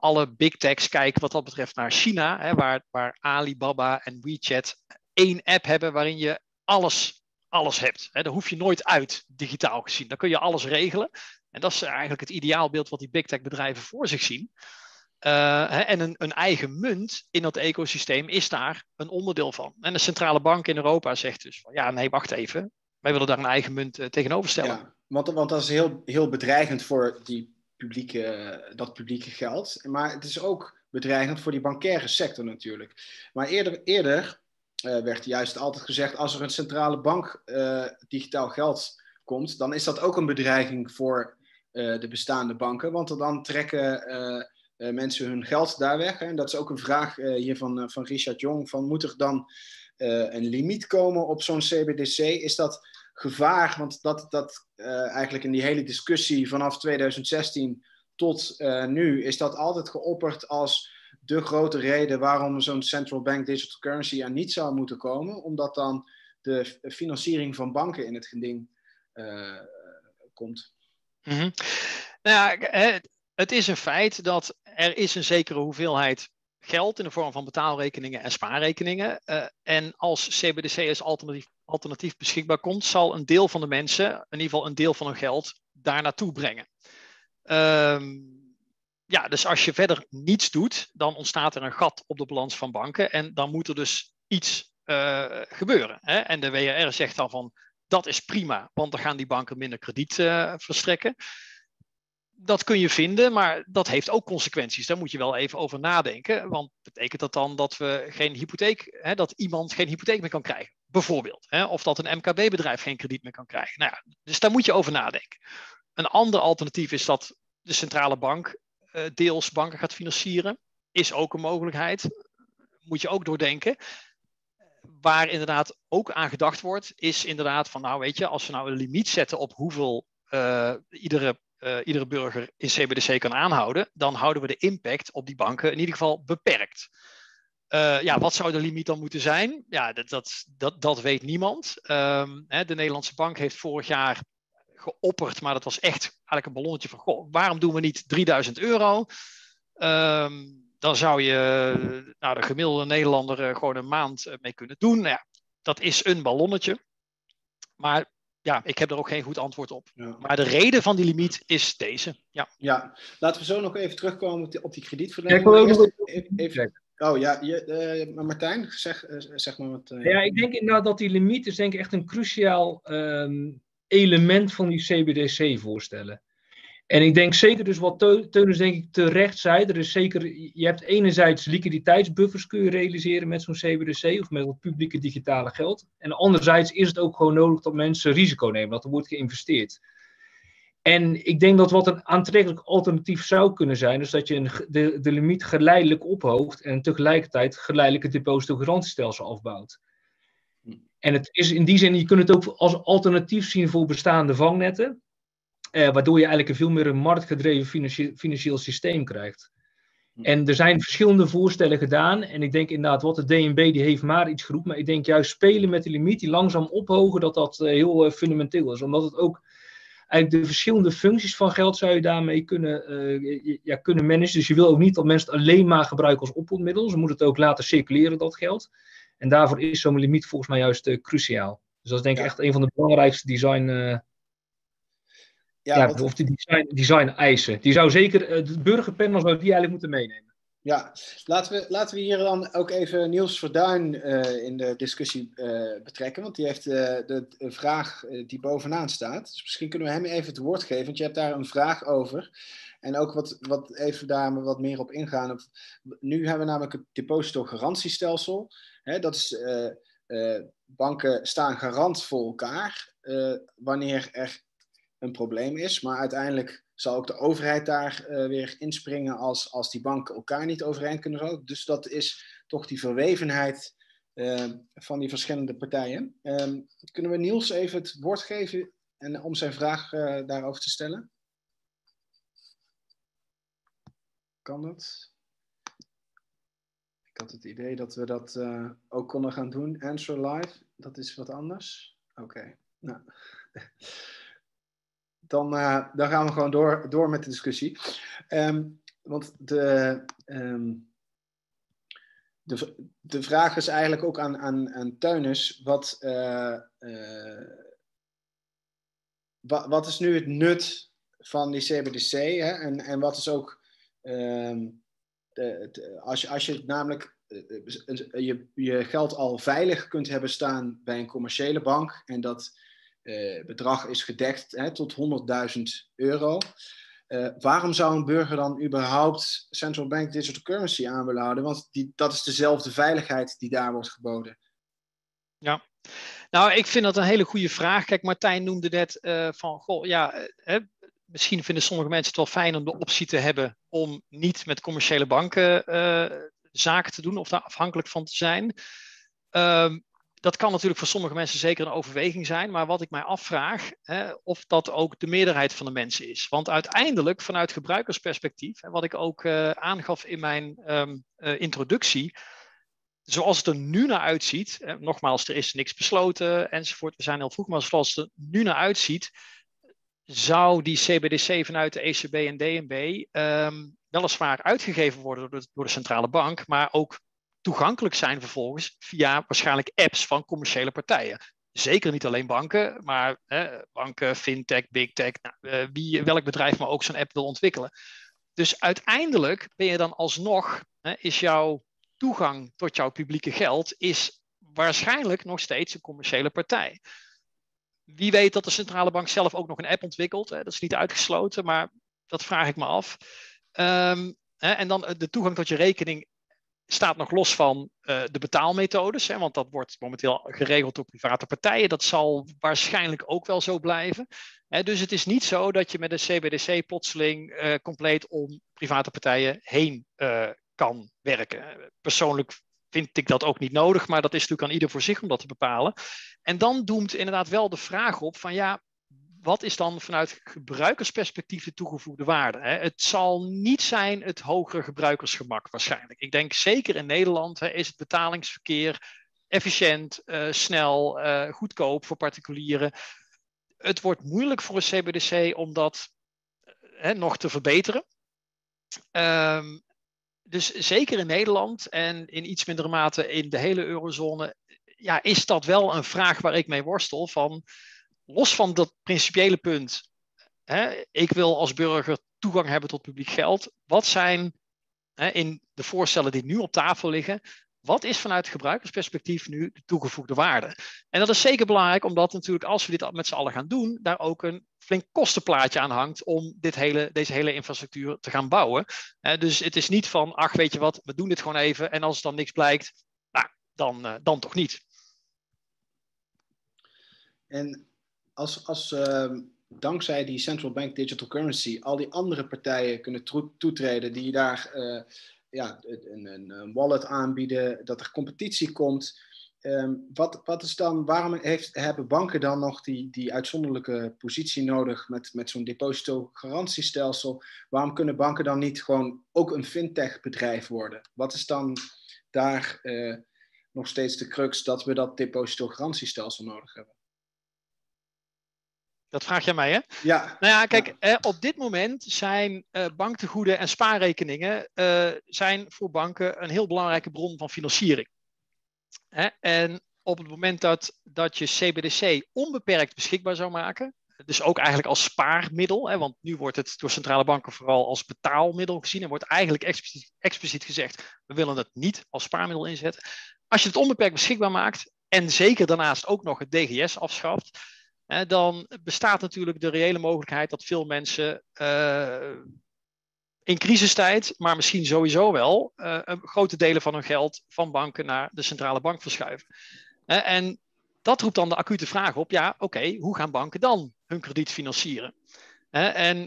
Alle big techs kijken wat dat betreft naar China, hè, waar, waar Alibaba en WeChat één app hebben waarin je alles alles hebt. Hè. Daar hoef je nooit uit, digitaal gezien. Dan kun je alles regelen. En dat is eigenlijk het ideaalbeeld wat die big tech bedrijven voor zich zien. Uh, en een, een, eigen munt in dat ecosysteem is daar een onderdeel van. En de centrale bank in Europa zegt dus van ja, nee, wacht even. Wij willen daar een eigen munt uh, tegenover stellen. Want, want dat is heel, heel bedreigend voor die publieke, dat publieke geld. Maar het is ook bedreigend voor die bankaire sector natuurlijk. Maar eerder, eerder uh, werd juist altijd gezegd, als er een centrale bank digitaal geld komt, dan is dat ook een bedreiging voor de bestaande banken. Want dan trekken mensen hun geld daar weg. Hè? En dat is ook een vraag hier van, van Richard Jong. Van, moet er dan een limiet komen op zo'n CBDC? Is dat gevaar? Want dat, dat eigenlijk in die hele discussie vanaf 2016 tot nu... is dat altijd geopperd als de grote reden... waarom zo'n central bank digital currency er niet zou moeten komen. Omdat dan de financiering van banken in het geding komt. Mm -hmm. Nou ja, het is een feit dat er is een zekere hoeveelheid geld in de vorm van betaalrekeningen en spaarrekeningen. Uh, en als CBDC als alternatief, alternatief, beschikbaar komt, zal een deel van de mensen, in ieder geval een deel van hun geld, daar naartoe brengen. Um, ja, dus als je verder niets doet, dan ontstaat er een gat op de balans van banken en dan moet er dus iets uh, gebeuren. Hè? En de WRR zegt dan van, dat is prima, want dan gaan die banken minder krediet uh, verstrekken dat kun je vinden, maar dat heeft ook consequenties. Daar moet je wel even over nadenken. Want betekent dat dan dat we geen hypotheek, hè, dat iemand geen hypotheek meer kan krijgen? Bijvoorbeeld. Hè, of dat een MKB-bedrijf geen krediet meer kan krijgen. Nou ja, dus daar moet je over nadenken. Een ander alternatief is dat de centrale bank uh, deels banken gaat financieren. Is ook een mogelijkheid. Moet je ook doordenken. Waar inderdaad ook aan gedacht wordt, is inderdaad van, nou weet je, als we nou een limiet zetten op hoeveel uh, iedere uh, iedere burger in CBDC kan aanhouden, dan houden we de impact op die banken in ieder geval beperkt. Uh, ja, wat zou de limiet dan moeten zijn? Ja, dat, dat, dat, dat weet niemand. Um, hè, de Nederlandse bank heeft vorig jaar geopperd, maar dat was echt eigenlijk een ballonnetje van, goh, waarom doen we niet 3000 euro? Um, dan zou je nou, de gemiddelde Nederlander uh, gewoon een maand mee kunnen doen. Nou ja, dat is een ballonnetje. Maar ja, ik heb er ook geen goed antwoord op. Ja. Maar de reden van die limiet is deze. Ja. ja, laten we zo nog even terugkomen op die, kredietverlening. Ja, ik wil ook even, even, Oh ja, je, uh, Martijn, zeg, uh, zeg maar wat. Uh... Ja, ik denk inderdaad dat die limiet is denk ik echt een cruciaal um, element van die CBDC voorstellen. En ik denk zeker dus wat Teunus denk ik terecht zei. Er is zeker, je hebt enerzijds liquiditeitsbuffers kun je realiseren met zo'n CBDC of met het publieke digitale geld. En anderzijds is het ook gewoon nodig dat mensen risico nemen, dat er wordt geïnvesteerd. En ik denk dat wat een aantrekkelijk alternatief zou kunnen zijn, is dat je een, de, de limiet geleidelijk ophoogt en tegelijkertijd geleidelijk het depositogarantiestelsel afbouwt. En het is in die zin, je kunt het ook als alternatief zien voor bestaande vangnetten. Eh, waardoor je eigenlijk een veel meer een marktgedreven financieel, financieel systeem krijgt. Hm. En er zijn verschillende voorstellen gedaan. En ik denk inderdaad, wat de DNB die heeft maar iets geroepen. Maar ik denk juist spelen met de limiet, die langzaam ophogen, dat dat uh, heel uh, fundamenteel is. Omdat het ook eigenlijk de verschillende functies van geld zou je daarmee kunnen, uh, ja, kunnen managen. Dus je wil ook niet dat mensen het alleen maar gebruiken als opvoedmiddel. Ze moeten het ook laten circuleren, dat geld. En daarvoor is zo'n limiet volgens mij juist cruciaal. Dus dat is denk ik echt een van de belangrijkste design ja, of de design, design eisen. Die zou zeker, eh, de burgerpanel zou die eigenlijk moeten meenemen. Ja, laten we, laten we hier dan ook even Niels Verduin uh, in de discussie uh, betrekken. Want die heeft de, de, vraag die bovenaan staat. Dus misschien kunnen we hem even het woord geven, want je hebt daar een vraag over. En ook wat, wat even daar wat meer op ingaan. Nu hebben we namelijk het depositogarantiestelsel. Hè, dat is, banken staan garant voor elkaar wanneer er een probleem is. Maar uiteindelijk zal ook de overheid daar uh, weer inspringen als, als die banken elkaar niet overeind kunnen houden. Dus dat is toch die verwevenheid uh, van die verschillende partijen. Um, kunnen we Niels even het woord geven en, om zijn vraag uh, daarover te stellen? Kan dat? Ik had het idee dat we dat ook konden gaan doen. Answer live, dat is wat anders. Oké, nou dan, uh, dan gaan we gewoon door, door met de discussie. Um, want de, um, de, de vraag is eigenlijk ook aan, aan, aan wat, wat, wat is nu het nut van die CBDC hè? En, en wat is ook, ehm, de, als, je, als je namelijk je, je geld al veilig kunt hebben staan bij een commerciële bank en dat bedrag is gedekt hè, tot 100.000 euro. Uh, waarom zou een burger dan überhaupt central bank digital currency aan willen houden? Want die, dat is dezelfde veiligheid die daar wordt geboden. Ja, nou, ik vind dat een hele goede vraag. Kijk, Martijn noemde net uh, van, goh, ja, hè, misschien vinden sommige mensen het wel fijn om de optie te hebben om niet met commerciële banken zaken te doen of daar afhankelijk van te zijn. Um, dat kan natuurlijk voor sommige mensen zeker een overweging zijn, maar wat ik mij afvraag, hè, of dat ook de meerderheid van de mensen is. Want uiteindelijk, vanuit gebruikersperspectief, hè, wat ik ook uh, aangaf in mijn um, uh, introductie, zoals het er nu naar uitziet, nogmaals, er is niks besloten enzovoort, we zijn heel vroeg, maar zoals het er nu naar uitziet, zou die CBDC vanuit de ECB en DNB um, weliswaar uitgegeven worden door de, door de centrale bank, maar ook toegankelijk zijn vervolgens via waarschijnlijk apps van commerciële partijen. Zeker niet alleen banken, maar hè, banken, fintech, big tech, nou, eh, wie, welk bedrijf maar ook zo'n app wil ontwikkelen. Dus uiteindelijk ben je dan alsnog, hè, is jouw toegang tot jouw publieke geld is waarschijnlijk nog steeds een commerciële partij. Wie weet dat de centrale bank zelf ook nog een app ontwikkelt. Hè, dat is niet uitgesloten, maar dat vraag ik me af. Hè, en dan de toegang tot je rekening staat nog los van uh, de betaalmethodes, hè, want dat wordt momenteel geregeld door private partijen. Dat zal waarschijnlijk ook wel zo blijven. Hè, dus het is niet zo dat je met een CBDC plotseling uh, compleet om private partijen heen uh, kan werken. Persoonlijk vind ik dat ook niet nodig, maar dat is natuurlijk aan ieder voor zich om dat te bepalen. En dan doemt inderdaad wel de vraag op van ja, wat is dan vanuit gebruikersperspectief de toegevoegde waarde? Hè? Het zal niet zijn het hogere gebruikersgemak waarschijnlijk. Ik denk zeker in Nederland hè, is het betalingsverkeer efficiënt, uh, snel, uh, goedkoop voor particulieren. Het wordt moeilijk voor een CBDC om dat uh, hè, nog te verbeteren. Um, dus zeker in Nederland en in iets mindere mate in de hele eurozone, ja, is dat wel een vraag waar ik mee worstel van los van dat principiële punt, hè, ik wil als burger toegang hebben tot publiek geld. Wat zijn hè, in de voorstellen die nu op tafel liggen, wat is vanuit gebruikersperspectief nu de toegevoegde waarde? En dat is zeker belangrijk, omdat natuurlijk als we dit met z'n allen gaan doen, daar ook een flink kostenplaatje aan hangt om dit hele, deze hele infrastructuur te gaan bouwen. dus het is niet van, ach weet je wat, we doen dit gewoon even en als dan niks blijkt, nou, dan, uh, dan toch niet. En als, als uh, dankzij die central bank digital currency al die andere partijen kunnen toetreden die daar uh, ja, een, een, wallet aanbieden, dat er competitie komt. Um, wat, wat is dan, waarom heeft, hebben banken dan nog die, die uitzonderlijke positie nodig met, met zo'n depositogarantiestelsel? Waarom kunnen banken dan niet gewoon ook een fintech bedrijf worden? Wat is dan daar uh, nog steeds de crux dat we dat depositogarantiestelsel nodig hebben? Dat vraag je mij, hè? Ja. Nou ja, kijk, ja. op dit moment zijn uh, banktegoeden en spaarrekeningen uh, zijn voor banken een heel belangrijke bron van financiering. En op het moment dat, dat je CBDC onbeperkt beschikbaar zou maken, dus ook eigenlijk als spaarmiddel, hè, want nu wordt het door centrale banken vooral als betaalmiddel gezien en wordt eigenlijk expliciet, expliciet gezegd, we willen het niet als spaarmiddel inzetten. Als je het onbeperkt beschikbaar maakt en zeker daarnaast ook nog het DGS afschaft, dan bestaat natuurlijk de reële mogelijkheid dat veel mensen uh, in crisistijd, maar misschien sowieso wel, uh, grote delen van hun geld van banken naar de centrale bank verschuiven. En dat roept dan de acute vraag op, ja, oké, hoe gaan banken dan hun krediet financieren? en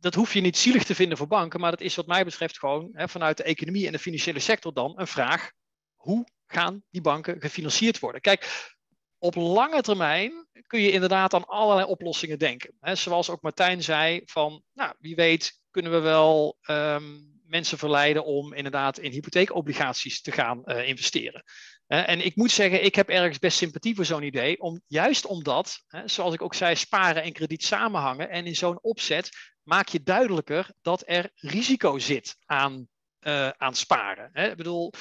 dat hoef je niet zielig te vinden voor banken, maar dat is wat mij betreft gewoon vanuit de economie en de financiële sector dan een vraag, hoe gaan die banken gefinancierd worden? Kijk, op lange termijn kun je inderdaad aan allerlei oplossingen denken. Zoals ook Martijn zei, van nou, wie weet kunnen we wel um, mensen verleiden om inderdaad in hypotheekobligaties te gaan uh, investeren. En ik moet zeggen, ik heb ergens best sympathie voor zo'n idee, om, juist omdat, he, zoals ik ook zei, sparen en krediet samenhangen. En in zo'n opzet maak je duidelijker dat er risico zit aan, uh, aan sparen. Ik bedoel,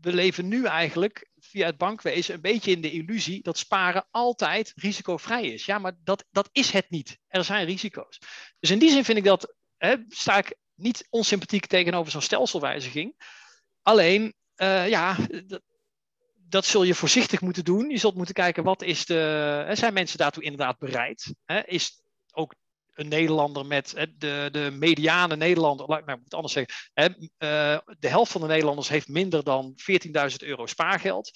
we leven nu eigenlijk het bankwezen een beetje in de illusie dat sparen altijd risicovrij is. Ja, maar dat, dat is het niet. Er zijn risico's. Dus in die zin vind ik dat, hè, sta ik niet onsympathiek tegenover zo'n stelselwijziging. Alleen, uh, ja, dat, dat zul je voorzichtig moeten doen. Je zult moeten kijken, wat is de, zijn mensen daartoe inderdaad bereid? Is ook een Nederlander met de, de mediane Nederlander, ik nou, het anders zeggen, hè, uh, de helft van de Nederlanders heeft minder dan 14.000 euro spaargeld.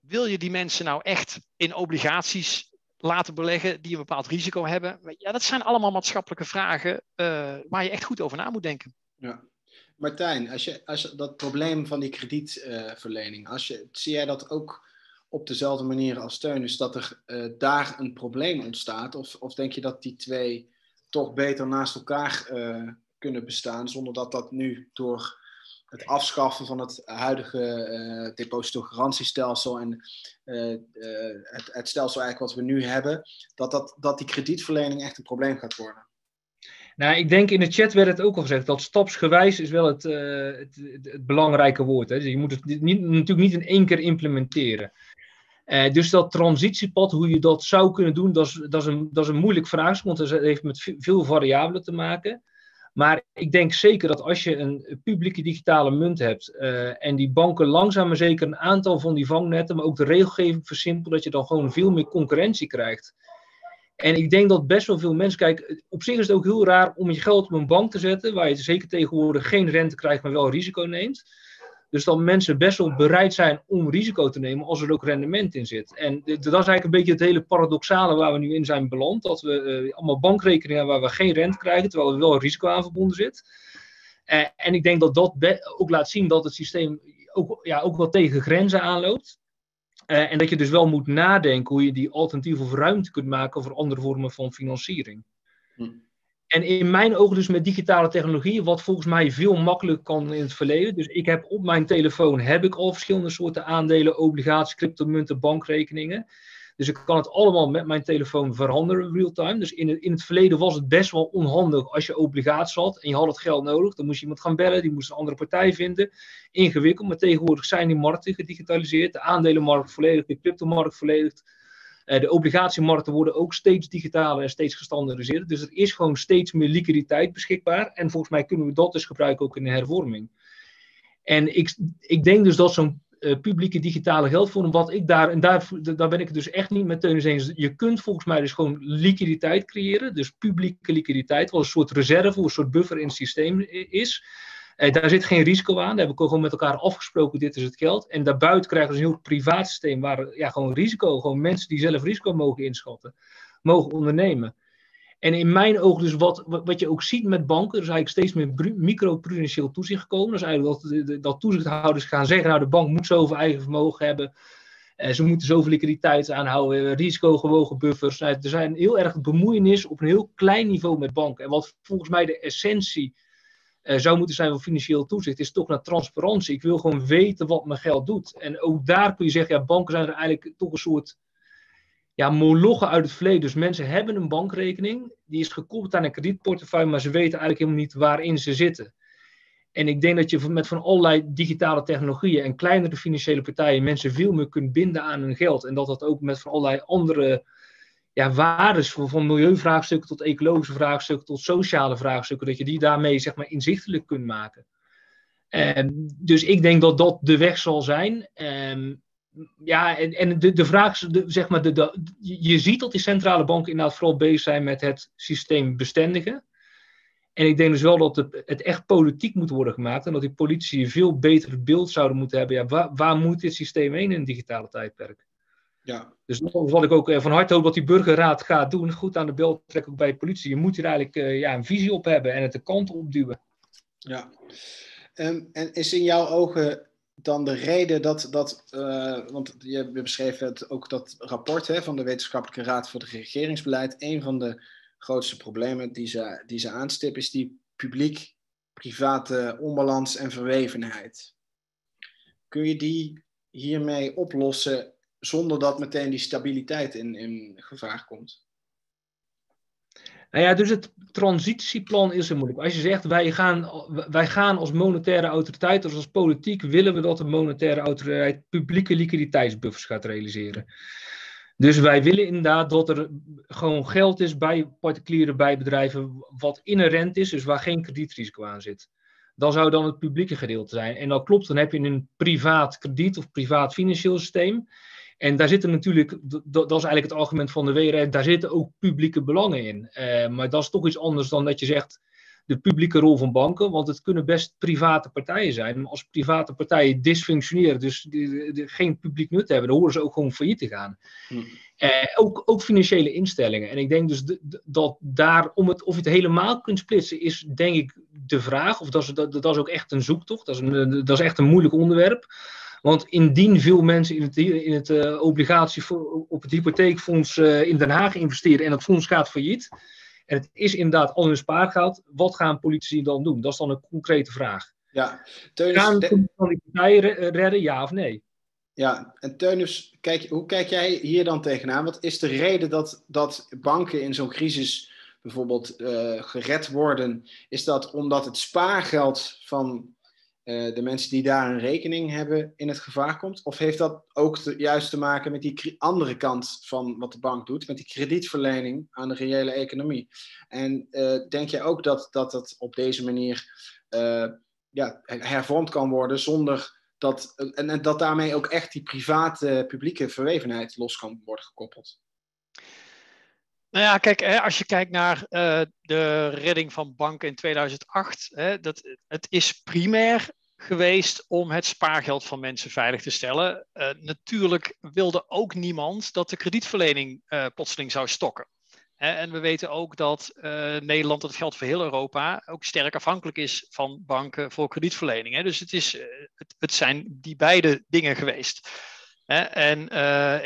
Wil je die mensen nou echt in obligaties laten beleggen die een bepaald risico hebben? Ja, dat zijn allemaal maatschappelijke vragen uh, waar je echt goed over na moet denken. Ja. Martijn, als je, als dat probleem van die kredietverlening, als je, zie jij dat ook op dezelfde manier als steun, dus dat er uh, daar een probleem ontstaat? Of, of denk je dat die twee toch beter naast elkaar uh, kunnen bestaan, zonder dat dat nu door het afschaffen van het huidige uh, depositogarantiestelsel en uh, het, het, stelsel eigenlijk wat we nu hebben, dat, dat, dat die kredietverlening echt een probleem gaat worden. Nou, ik denk in de chat werd het ook al gezegd dat stapsgewijs is wel het, het, het, belangrijke woord. Hè. Dus je moet het niet, natuurlijk niet in één keer implementeren. Uh, dus dat transitiepad, hoe je dat zou kunnen doen, dat is, dat is, een, dat is een moeilijk vraagstuk, want het heeft met veel variabelen te maken. Maar ik denk zeker dat als je een publieke digitale munt hebt uh, en die banken langzaam maar zeker een aantal van die vangnetten, maar ook de regelgeving versimpelen, dat je dan gewoon veel meer concurrentie krijgt. En ik denk dat best wel veel mensen, kijk, op zich is het ook heel raar om je geld op een bank te zetten, waar je zeker tegenwoordig geen rente krijgt, maar wel risico neemt. Dus dat mensen best wel bereid zijn om risico te nemen als er ook rendement in zit. En dat is eigenlijk een beetje het hele paradoxale waar we nu in zijn beland. Dat we uh, allemaal bankrekeningen hebben waar we geen rente krijgen, terwijl er wel risico aan verbonden zit. Uh, en ik denk dat dat ook laat zien dat het systeem ook, ja, ook wel tegen grenzen aanloopt. Uh, en dat je dus wel moet nadenken hoe je die alternatieve ruimte kunt maken voor andere vormen van financiering. Hm. En in mijn ogen dus met digitale technologie, wat volgens mij veel makkelijker kan in het verleden. Dus ik heb op mijn telefoon heb ik al verschillende soorten aandelen, obligaties, cryptomunten, bankrekeningen. Dus ik kan het allemaal met mijn telefoon veranderen real-time. Dus in het, in het verleden was het best wel onhandig als je obligaties had en je had het geld nodig. Dan moest je iemand gaan bellen, die moest een andere partij vinden. Ingewikkeld, maar tegenwoordig zijn die markten gedigitaliseerd. De aandelenmarkt volledig, de cryptomarkt volledig de obligatiemarkten worden ook steeds digitaler en steeds gestandardiseerd. Dus er is gewoon steeds meer liquiditeit beschikbaar. En volgens mij kunnen we dat dus gebruiken ook in de hervorming. En ik, ik denk dus dat zo'n uh, publieke digitale geldvorm, wat ik daar, en daar, daar ben ik het dus echt niet met Teunis eens. Je kunt volgens mij dus gewoon liquiditeit creëren, dus publieke liquiditeit, wat een soort reserve, een soort buffer in het systeem is. Eh, daar zit geen risico aan. Daar hebben we gewoon met elkaar afgesproken, dit is het geld. En daarbuiten krijgen we dus een heel privaat systeem waar ja, gewoon risico, gewoon mensen die zelf risico mogen inschatten, mogen ondernemen. En in mijn ogen dus wat, wat je ook ziet met banken, er is eigenlijk steeds meer microprudentieel toezicht gekomen. Dat is eigenlijk dat, dat toezichthouders gaan zeggen, nou de bank moet zoveel eigen vermogen hebben. Eh, ze moeten zoveel liquiditeit aanhouden, risicogewogen buffers. Nou, er zijn heel erg bemoeienis op een heel klein niveau met banken. En wat volgens mij de essentie zou moeten zijn van financieel toezicht, is toch naar transparantie. Ik wil gewoon weten wat mijn geld doet. En ook daar kun je zeggen, ja, banken zijn er eigenlijk toch een soort ja, uit het verleden. Dus mensen hebben een bankrekening, die is gekoppeld aan een kredietportefeuille, maar ze weten eigenlijk helemaal niet waarin ze zitten. En ik denk dat je met van allerlei digitale technologieën en kleinere financiële partijen mensen veel meer kunt binden aan hun geld. En dat dat ook met van allerlei andere ja, waardes van, milieuvraagstukken tot ecologische vraagstukken tot sociale vraagstukken, dat je die daarmee zeg maar inzichtelijk kunt maken. En, dus ik denk dat dat de weg zal zijn. En, ja, en, en de, de vraag zeg maar, de, je ziet dat die centrale banken inderdaad vooral bezig zijn met het systeem bestendigen. En ik denk dus wel dat het, echt politiek moet worden gemaakt en dat die politici veel beter beeld zouden moeten hebben. Ja, waar, waar moet dit systeem heen in een digitale tijdperk? Ja. Dus wat ik ook eh, van harte hoop dat die burgerraad gaat doen, goed aan de bel trekken ook bij de politie. Je moet hier eigenlijk uh, ja, een visie op hebben en het de kant op duwen. Ja. Um, en is in jouw ogen dan de reden dat, dat uh, want je beschreef het ook dat rapport hè, van de Wetenschappelijke Raad voor het Regeringsbeleid, een van de grootste problemen die ze, die ze aanstippen is die publiek-private onbalans en verwevenheid. Kun je die hiermee oplossen zonder dat meteen die stabiliteit in, in gevaar komt. Nou ja, dus het transitieplan is er moeilijk. Als je zegt, wij gaan, wij gaan als monetaire autoriteit, dus als politiek, willen we dat de monetaire autoriteit publieke liquiditeitsbuffers gaat realiseren. Dus wij willen inderdaad dat er gewoon geld is bij particulieren, bij bedrijven, wat inherent is, dus waar geen kredietrisico aan zit. Dan zou dan het publieke gedeelte zijn. En dat klopt, dan heb je een privaat krediet of privaat financieel systeem. En daar zitten natuurlijk, dat, is eigenlijk het argument van de WRR, daar zitten ook publieke belangen in. Uh, maar dat is toch iets anders dan dat je zegt de publieke rol van banken, want het kunnen best private partijen zijn. Maar als private partijen dysfunctioneren, dus die, die, geen publiek nut hebben, dan horen ze ook gewoon failliet te gaan. Hmm. Uh, ook, ook, financiële instellingen. En ik denk dus dat daar, om het, of je het helemaal kunt splitsen, is denk ik de vraag. Of dat is, dat, dat is ook echt een zoektocht. Dat is, een, dat is echt een moeilijk onderwerp. Want indien veel mensen in het, in het uh, obligatie op het hypotheekfonds uh, in Den Haag investeren en het fonds gaat failliet, en het is inderdaad al hun spaargeld, wat gaan politici dan doen? Dat is dan een concrete vraag. Ja, Teunus, gaan de... van die partijen redden, ja of nee? Ja, en Teunus, kijk, hoe kijk jij hier dan tegenaan? Wat is de reden dat, dat banken in zo'n crisis bijvoorbeeld uh, gered worden? Is dat omdat het spaargeld van uh, de mensen die daar een rekening hebben in het gevaar komt? Of heeft dat ook te, juist te maken met die andere kant van wat de bank doet, met die kredietverlening aan de reële economie? En uh, denk je ook dat, dat het op deze manier uh, ja, hervormd kan worden zonder dat, en, dat daarmee ook echt die private publieke verwevenheid los kan worden gekoppeld? Nou ja, kijk, als je kijkt naar de redding van banken in 2008, hè, dat, het is primair geweest om het spaargeld van mensen veilig te stellen. Uh, natuurlijk wilde ook niemand dat de kredietverlening uh, plotseling zou stokken. en we weten ook dat uh, Nederland, dat geldt voor heel Europa, ook sterk afhankelijk is van banken voor kredietverlening. Hè. Dus het, is, het, het, zijn die beide dingen geweest. en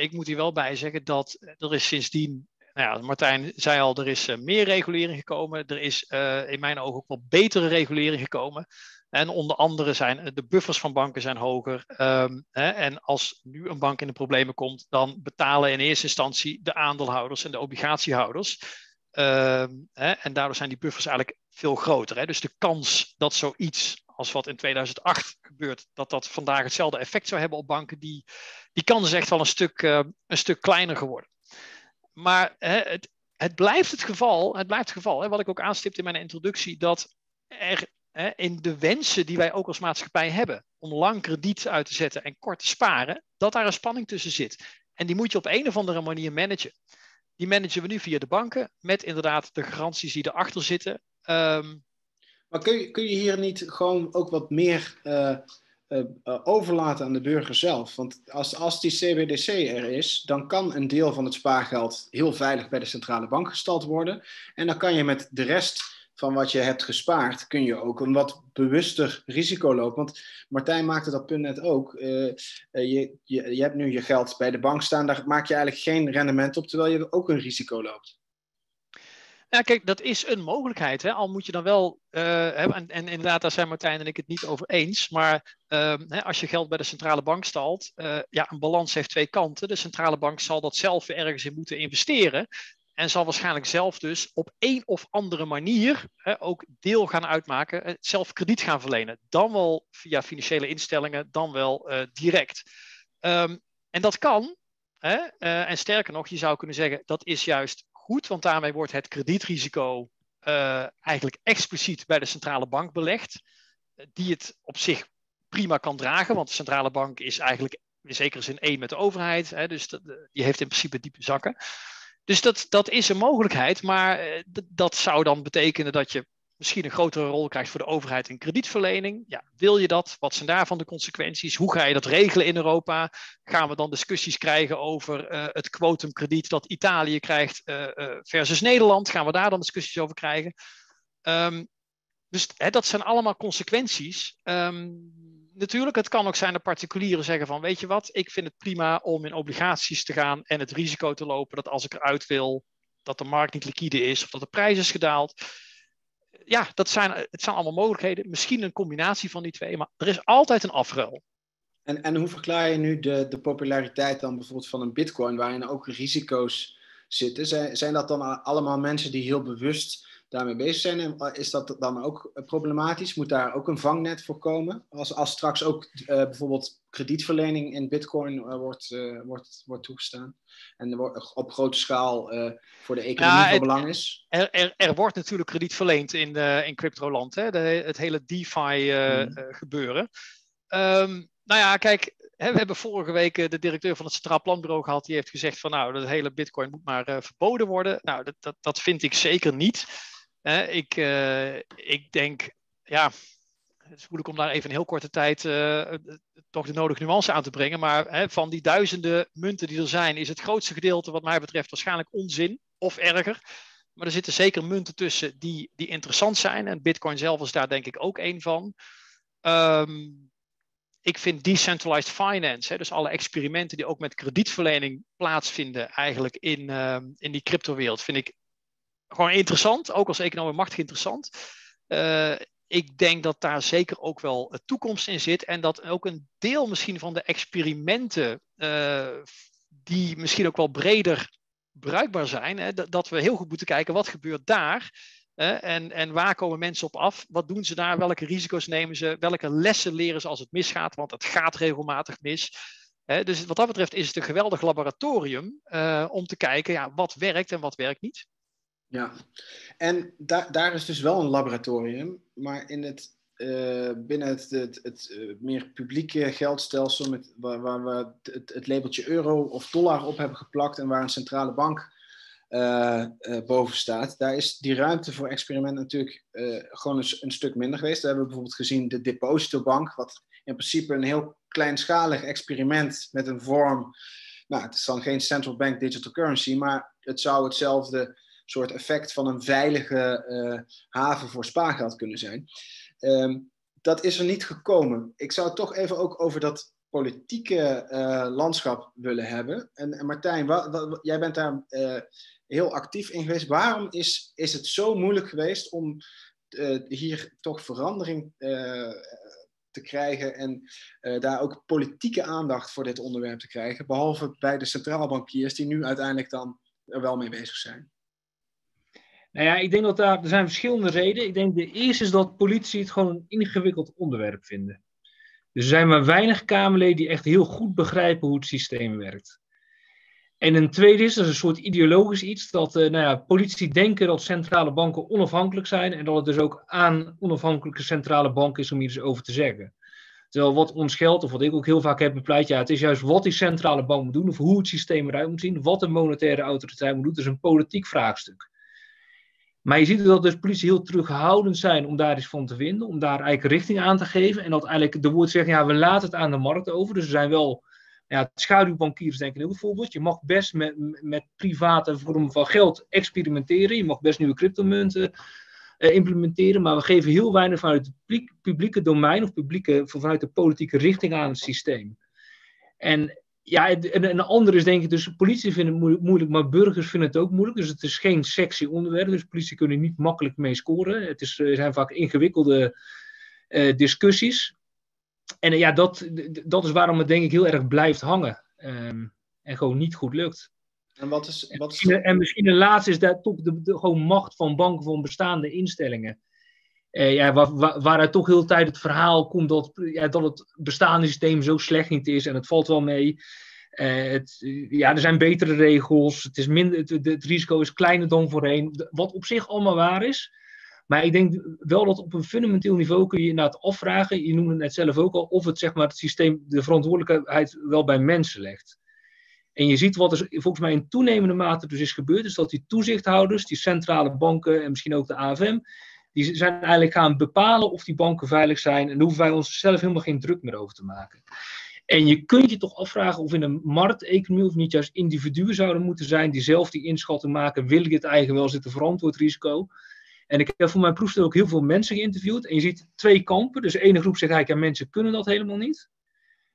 ik moet hier wel bij zeggen dat er is sindsdien nou ja, Martijn zei al, er is meer regulering gekomen. Er is in mijn ogen ook wel betere regulering gekomen. En onder andere zijn eh, de buffers van banken zijn hoger. Um, hè, en als nu een bank in de problemen komt, dan betalen in eerste instantie de aandeelhouders en de obligatiehouders. Um, hè, en daardoor zijn die buffers eigenlijk veel groter. Hè. Dus de kans dat zoiets als wat in 2008 gebeurt, dat dat vandaag hetzelfde effect zou hebben op banken, die, die kans is echt wel een stuk, uh, een stuk kleiner geworden. Maar het, het blijft het geval, het blijft het geval hè, wat ik ook aanstipte in mijn introductie, dat er in de wensen die wij ook als maatschappij hebben om lang krediet uit te zetten en kort te sparen, dat daar een spanning tussen zit. En die moet je op een of andere manier managen. Die managen we nu via de banken, met inderdaad de garanties die erachter zitten. Um, maar kun je, kun je hier niet gewoon ook wat meer uh, uh, overlaten aan de burger zelf? Want als, als die CBDC er is, dan kan een deel van het spaargeld heel veilig bij de centrale bank gestald worden. En dan kan je met de rest van wat je hebt gespaard, kun je ook een wat bewuster risico lopen. Want Martijn maakte dat punt net ook. Uh, je, je, je hebt nu je geld bij de bank staan, daar maak je eigenlijk geen rendement op, terwijl je ook een risico loopt. Ja, kijk, dat is een mogelijkheid. Hè? Al moet je dan wel, uh, en, en, inderdaad, daar zijn Martijn en ik het niet over eens. Maar uh, hè, als je geld bij de centrale bank stalt, ja, een balans heeft twee kanten. De centrale bank zal dat zelf ergens in moeten investeren. En zal waarschijnlijk zelf dus op een of andere manier hè, ook deel gaan uitmaken, eh, zelf krediet gaan verlenen. Dan wel via financiële instellingen, dan wel uh, direct. Um, en dat kan. Hè, uh, en sterker nog, je zou kunnen zeggen dat is juist goed, want daarmee wordt het kredietrisico eigenlijk expliciet bij de centrale bank belegd, die het op zich prima kan dragen, want de centrale bank is eigenlijk in zekere zin één met de overheid, hè, dus dat, die heeft in principe diepe zakken. Dus dat, dat is een mogelijkheid, maar eh, dat zou dan betekenen dat je misschien een grotere rol krijgt voor de overheid in kredietverlening. Ja, wil je dat? Wat zijn daarvan de consequenties? Hoe ga je dat regelen in Europa? Gaan we dan discussies krijgen over uh, het kwotumkrediet dat Italië krijgt uh, versus Nederland? Gaan we daar dan discussies over krijgen? Um, dus hè, dat zijn allemaal consequenties. Um, natuurlijk, het kan ook zijn dat particulieren zeggen van, weet je wat, ik vind het prima om in obligaties te gaan en het risico te lopen dat als ik eruit wil, dat de markt niet liquide is of dat de prijs is gedaald. Ja, dat zijn, het zijn allemaal mogelijkheden. Misschien een combinatie van die twee, maar er is altijd een afruil. En, en hoe verklaar je nu de, de populariteit dan bijvoorbeeld van een bitcoin, waarin ook risico's zitten. Zijn, zijn dat dan allemaal mensen die heel bewust daarmee bezig zijn? En eh, is dat dan ook problematisch? Moet daar ook een vangnet voor komen? Als, als straks ook uh, bijvoorbeeld kredietverlening in Bitcoin uh, wordt, uh, wordt, wordt toegestaan en wordt op grote schaal voor de economie ja, van belang is? Er, er, er, wordt natuurlijk krediet verleend in, in cryptoland, hè? De, het hele DeFi hmm. gebeuren. Um, nou ja, kijk, we hebben vorige week de directeur van het Centraal Planbureau gehad. Die heeft gezegd van nou, dat hele bitcoin moet maar uh, verboden worden. Nou, dat, dat, dat vind ik zeker niet. Ik, uh, ik denk, ja, het is moeilijk om daar even in heel korte tijd toch de nodige nuance aan te brengen. Maar van die duizenden munten die er zijn, is het grootste gedeelte wat mij betreft waarschijnlijk onzin of erger. Maar er zitten zeker munten tussen die, die interessant zijn. En bitcoin zelf is daar denk ik ook één van. Um, ik vind decentralized finance, hè, dus alle experimenten die ook met kredietverlening plaatsvinden, eigenlijk in, uh, in die cryptowereld, vind ik gewoon interessant. Ook als econoom machtig interessant. Uh, ik denk dat daar zeker ook wel toekomst in zit. En dat ook een deel misschien van de experimenten, uh, die misschien ook wel breder bruikbaar zijn, hè, dat we heel goed moeten kijken wat gebeurt daar en, en waar komen mensen op af? Wat doen ze daar? Welke risico's nemen ze? Welke lessen leren ze als het misgaat? Want het gaat regelmatig mis. dus wat dat betreft is het een geweldig laboratorium uh, om te kijken ja, wat werkt en wat werkt niet. Ja, en da daar is dus wel een laboratorium, maar in het, uh, binnen het, het, uh, meer publieke geldstelsel, met, waar, waar we het, het, labeltje euro of dollar op hebben geplakt en waar een centrale bank uh, boven staat, daar is die ruimte voor experiment natuurlijk gewoon een, een, stuk minder geweest. We hebben bijvoorbeeld gezien de depositobank, wat in principe een heel kleinschalig experiment met een vorm. Nou, het is dan geen central bank digital currency, maar het zou hetzelfde soort effect van een veilige haven voor spaargeld kunnen zijn. Um, dat is er niet gekomen. Ik zou toch even ook over dat politieke uh, landschap willen hebben. En, en Martijn, jij bent daar uh, heel actief in geweest. Waarom is, is het zo moeilijk geweest om hier toch verandering te krijgen en daar ook politieke aandacht voor dit onderwerp te krijgen? Behalve bij de centraalbankiers die nu uiteindelijk dan er wel mee bezig zijn. Nou ja, ik denk dat daar, er zijn verschillende redenen. Ik denk de eerste is dat politici het gewoon een ingewikkeld onderwerp vinden. Dus er zijn maar weinig Kamerleden die echt heel goed begrijpen hoe het systeem werkt. En een tweede is, dat is een soort ideologisch iets, dat uh, nou ja, politici denken dat centrale banken onafhankelijk zijn en dat het dus ook aan onafhankelijke centrale banken is om hier iets over te zeggen. Terwijl wat ons geldt, of wat ik ook heel vaak heb bepleit, ja, het is juist wat die centrale bank moet doen, of hoe het systeem eruit moet zien, wat de monetaire autoriteit moet doen, dat is een politiek vraagstuk. Maar je ziet dat dus politie heel terughoudend zijn om daar iets van te vinden, om daar eigenlijk richting aan te geven. En dat eigenlijk de woord zeggen, ja, we laten het aan de markt over. Dus er zijn wel ja, schaduwbankiers, denk ik een heel voorbeeld. Je mag best met, met private vormen van geld experimenteren. Je mag best nieuwe cryptomunten uh, implementeren. Maar we geven heel weinig vanuit het publieke domein of publieke, vanuit de politieke richting aan het systeem. En ja, en een ander is denk ik, dus politie vinden het moeilijk, maar burgers vinden het ook moeilijk. Dus het is geen sexy onderwerp, dus politie kunnen niet makkelijk mee scoren. Het is, zijn vaak ingewikkelde uh, discussies. En uh, ja, dat, dat is waarom het denk ik heel erg blijft hangen. Um, en gewoon niet goed lukt. En, wat is, wat is... en misschien een laatste is daar toch de, de, gewoon macht van banken van bestaande instellingen. Uh, ja, waar, waar, waaruit toch heel de tijd het verhaal komt dat, ja, dat het bestaande systeem zo slecht niet is en het valt wel mee. Uh, het, ja, er zijn betere regels, het, is minder, het, het, risico is kleiner dan voorheen, wat op zich allemaal waar is. Maar ik denk wel dat op een fundamenteel niveau kun je inderdaad afvragen, je noemde het net zelf ook al, of het, zeg maar, het systeem de verantwoordelijkheid wel bij mensen legt. En je ziet wat er volgens mij in toenemende mate dus is gebeurd, is dat die toezichthouders, die centrale banken en misschien ook de AFM, die zijn eigenlijk gaan bepalen of die banken veilig zijn. En daar hoeven wij ons zelf helemaal geen druk meer over te maken. En je kunt je toch afvragen of in een markteconomie of niet juist individuen zouden moeten zijn die zelf die inschatting maken. Wil ik het eigen wel zitten verantwoord risico? En ik heb voor mijn proefstel ook heel veel mensen geïnterviewd. En je ziet twee kampen. Dus de ene groep zegt eigenlijk, mensen kunnen dat helemaal niet.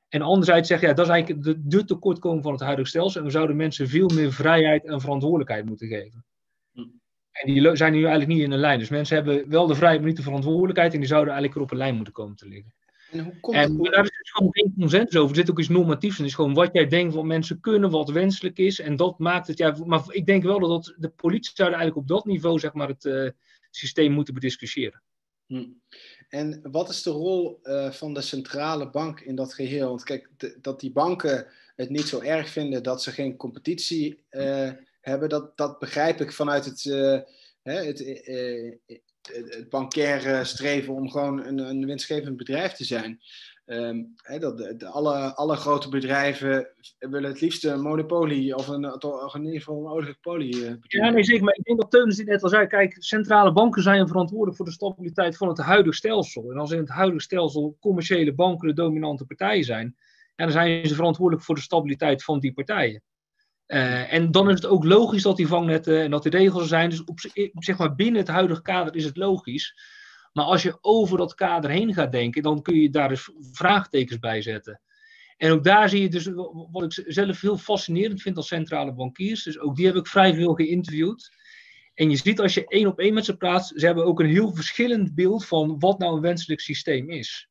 En anderzijds zeggen, ja, dat is eigenlijk de, de tekortkoming van het huidige stelsel. En we zouden mensen veel meer vrijheid en verantwoordelijkheid moeten geven. En die zijn nu eigenlijk niet in een lijn. Dus mensen hebben wel de vrijheid, maar niet de verantwoordelijkheid. En die zouden eigenlijk er op een lijn moeten komen te liggen. En, hoe komt en daar is dus gewoon geen consensus over. Er zit ook iets normatiefs in. Het is gewoon wat jij denkt wat mensen kunnen, wat wenselijk is. En dat maakt het, ja, maar ik denk wel dat, de politie zou eigenlijk op dat niveau zeg maar, het uh, systeem moeten bediscussiëren. Hm. En wat is de rol uh, van de centrale bank in dat geheel? Want kijk, dat die banken het niet zo erg vinden dat ze geen competitie uh, hebben, dat, dat begrijp ik vanuit het, uh, het, het bankaire streven om gewoon een, een winstgevend bedrijf te zijn. Um, dat de, alle, alle grote bedrijven willen het liefst een monopolie of een, in ieder geval een oligopolie. Uh, ja, nee, zeker. Maar ik denk dat Teunis dit net al zei. Kijk, centrale banken zijn verantwoordelijk voor de stabiliteit van het huidige stelsel. En als in het huidige stelsel commerciële banken de dominante partijen zijn, ja, dan zijn ze verantwoordelijk voor de stabiliteit van die partijen. Uh, en dan is het ook logisch dat die vangnetten en dat die regels er zijn. Dus op, zeg maar binnen het huidige kader is het logisch. Maar als je over dat kader heen gaat denken, dan kun je daar dus vraagtekens bij zetten. En ook daar zie je dus wat ik zelf heel fascinerend vind als centrale bankiers. Dus ook die heb ik vrij veel geïnterviewd. En je ziet als je één op één met ze praat, ze hebben ook een heel verschillend beeld van wat nou een wenselijk systeem is.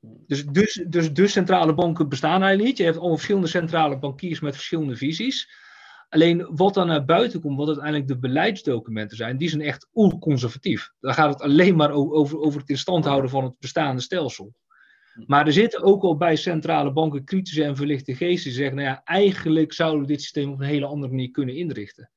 Dus, dus, dus, dus centrale banken bestaan eigenlijk niet. Je hebt allemaal verschillende centrale bankiers met verschillende visies. Alleen wat dan naar buiten komt, wat uiteindelijk de beleidsdocumenten zijn, die zijn echt oerconservatief. Dan gaat het alleen maar over, over het in stand houden van het bestaande stelsel. Maar er zitten ook al bij centrale banken kritische en verlichte geesten die zeggen, nou ja, eigenlijk zouden we dit systeem op een hele andere manier kunnen inrichten.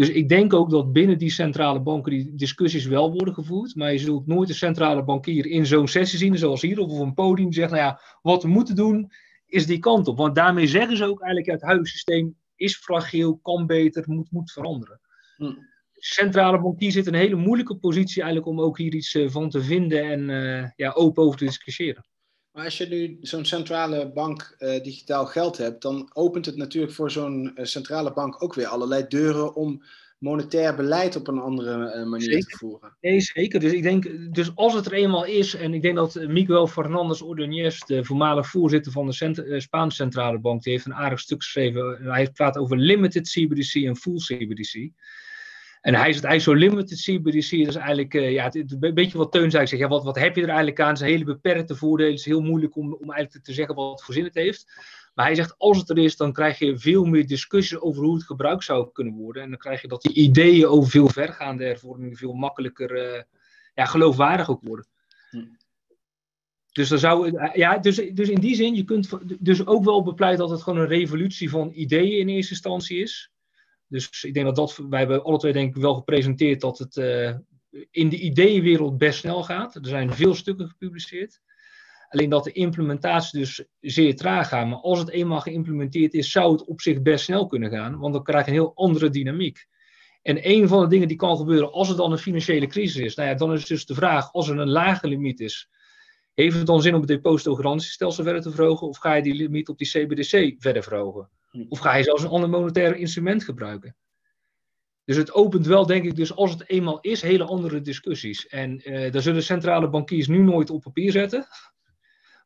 Dus ik denk ook dat binnen die centrale banken die discussies wel worden gevoerd. Maar je zult nooit een centrale bankier in zo'n sessie zien, zoals hier, of op een podium, zegt, nou ja, wat we moeten doen is die kant op. Want daarmee zeggen ze ook eigenlijk, het huidige systeem is fragiel, kan beter, moet, moet veranderen. Hm. Centrale bankier zit in een hele moeilijke positie eigenlijk om ook hier iets eh, van te vinden en uh, ja, open over te discussiëren. Maar als je nu zo'n centrale bank uh, digitaal geld hebt, dan opent het natuurlijk voor zo'n uh, centrale bank ook weer allerlei deuren om monetair beleid op een andere uh, manier te voeren. Nee, zeker. Dus ik denk, dus als het er eenmaal is, en ik denk dat Miguel Fernandez Ordóñez, de voormalig voorzitter van de Cent Spaanse Centrale Bank, die heeft een aardig stuk geschreven. Hij praat over limited CBDC en full CBDC. En hij zegt eigenlijk zo limited CBDC, is eigenlijk, uh, ja, het, een beetje wat Teun zei, ik zeg, ja, wat, wat heb je er eigenlijk aan? Het zijn hele beperkte voordelen, het is heel moeilijk om, om eigenlijk te zeggen wat voor zin het heeft. Maar hij zegt, als het er is, dan krijg je veel meer discussies over hoe het gebruikt zou kunnen worden. En dan krijg je dat die ideeën over veel vergaande hervormingen veel makkelijker uh, ja, geloofwaardig ook worden. Hm. Dus, dan zou, eh, ja, dus, dus in die zin, je kunt dus ook wel bepleiten dat het gewoon een revolutie van ideeën in eerste instantie is. Dus ik denk dat dat, wij hebben alle twee denk wel gepresenteerd dat het uh, in de ideeënwereld best snel gaat. Er zijn veel stukken gepubliceerd. Alleen dat de implementatie dus zeer traag gaat. Maar als het eenmaal geïmplementeerd is, zou het op zich best snel kunnen gaan. Want dan krijg je een heel andere dynamiek. En een van de dingen die kan gebeuren als er dan een financiële crisis is, nou ja, dan is dus de vraag, als er een lage limiet is, heeft het dan zin om het depositogarantiestelsel verder te verhogen? Of ga je die limiet op die CBDC verder verhogen? Of ga je zelfs een ander monetair instrument gebruiken? Dus het opent wel, denk ik, dus als het eenmaal is, hele andere discussies. En uh, daar zullen centrale bankiers nu nooit op papier zetten.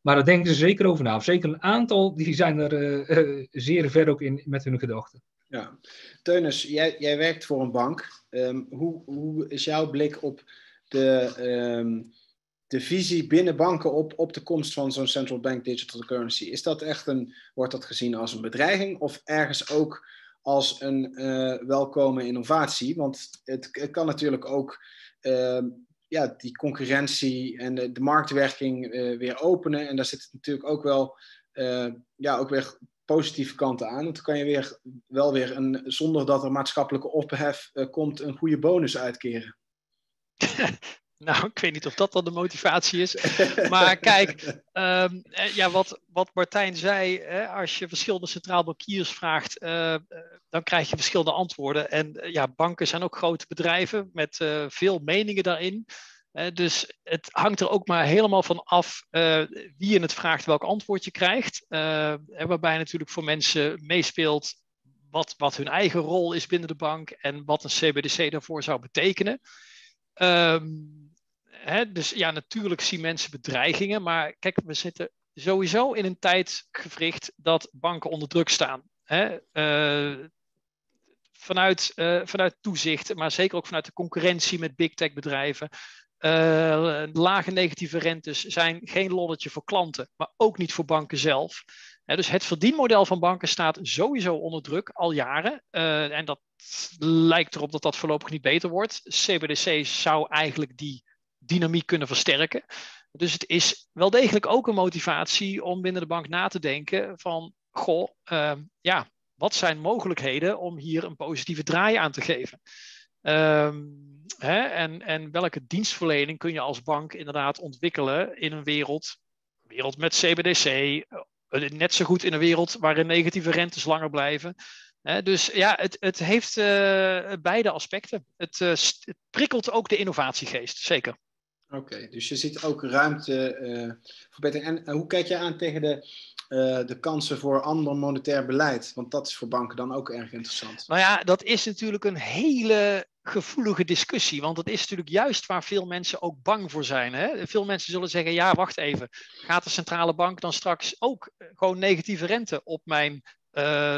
Maar daar denken ze zeker over na. Of zeker een aantal, die zijn er uh, uh, zeer ver ook in met hun gedachten. Ja. Teunis, jij, jij werkt voor een bank. Um, hoe, hoe is jouw blik op de, um, de visie binnen banken op, op de komst van zo'n central bank digital currency? Is dat echt een, wordt dat gezien als een bedreiging of ergens ook als een uh, welkome innovatie? Want het, het kan natuurlijk ook uh, ja, die concurrentie en de, marktwerking uh, weer openen. En daar zit natuurlijk ook wel uh, ja, ook weer positieve kanten aan. Want dan kan je weer, wel weer, een, zonder dat er maatschappelijke ophef komt, een goede bonus uitkeren. (laughs) Nou, ik weet niet of dat dan de motivatie is. Maar kijk, um, ja, wat, wat Martijn zei, hè, als je verschillende centraal bankiers vraagt, uh, dan krijg je verschillende antwoorden. En ja, banken zijn ook grote bedrijven met veel meningen daarin. dus het hangt er ook maar helemaal van af wie je het vraagt, welk antwoord je krijgt. waarbij natuurlijk voor mensen meespeelt wat, wat hun eigen rol is binnen de bank en wat een CBDC daarvoor zou betekenen. Um, dus ja, natuurlijk zien mensen bedreigingen, maar kijk, we zitten sowieso in een tijdgevricht dat banken onder druk staan. Uh, vanuit, uh, vanuit toezicht, maar zeker ook vanuit de concurrentie met big tech bedrijven. lage negatieve rentes zijn geen lolletje voor klanten, maar ook niet voor banken zelf. dus het verdienmodel van banken staat sowieso onder druk al jaren. en dat lijkt erop dat dat voorlopig niet beter wordt. CBDC zou eigenlijk die dynamiek kunnen versterken. Dus het is wel degelijk ook een motivatie om binnen de bank na te denken van, goh, uh, ja, wat zijn mogelijkheden om hier een positieve draai aan te geven? Um, hè, en, en welke dienstverlening kun je als bank inderdaad ontwikkelen in een wereld, wereld met CBDC, eh, net zo goed in een wereld waarin negatieve rentes langer blijven. dus ja, het, het heeft uh, beide aspecten. Het, uh, het prikkelt ook de innovatiegeest, zeker. Oké, dus je ziet ook ruimte uh, voor beter. En hoe kijk je aan tegen de, uh, de kansen voor ander monetair beleid? Want dat is voor banken dan ook erg interessant. Nou ja, dat is natuurlijk een hele gevoelige discussie. Want dat is natuurlijk juist waar veel mensen ook bang voor zijn. Hè? Veel mensen zullen zeggen, ja, wacht even. Gaat de centrale bank dan straks ook eh, gewoon negatieve rente op mijn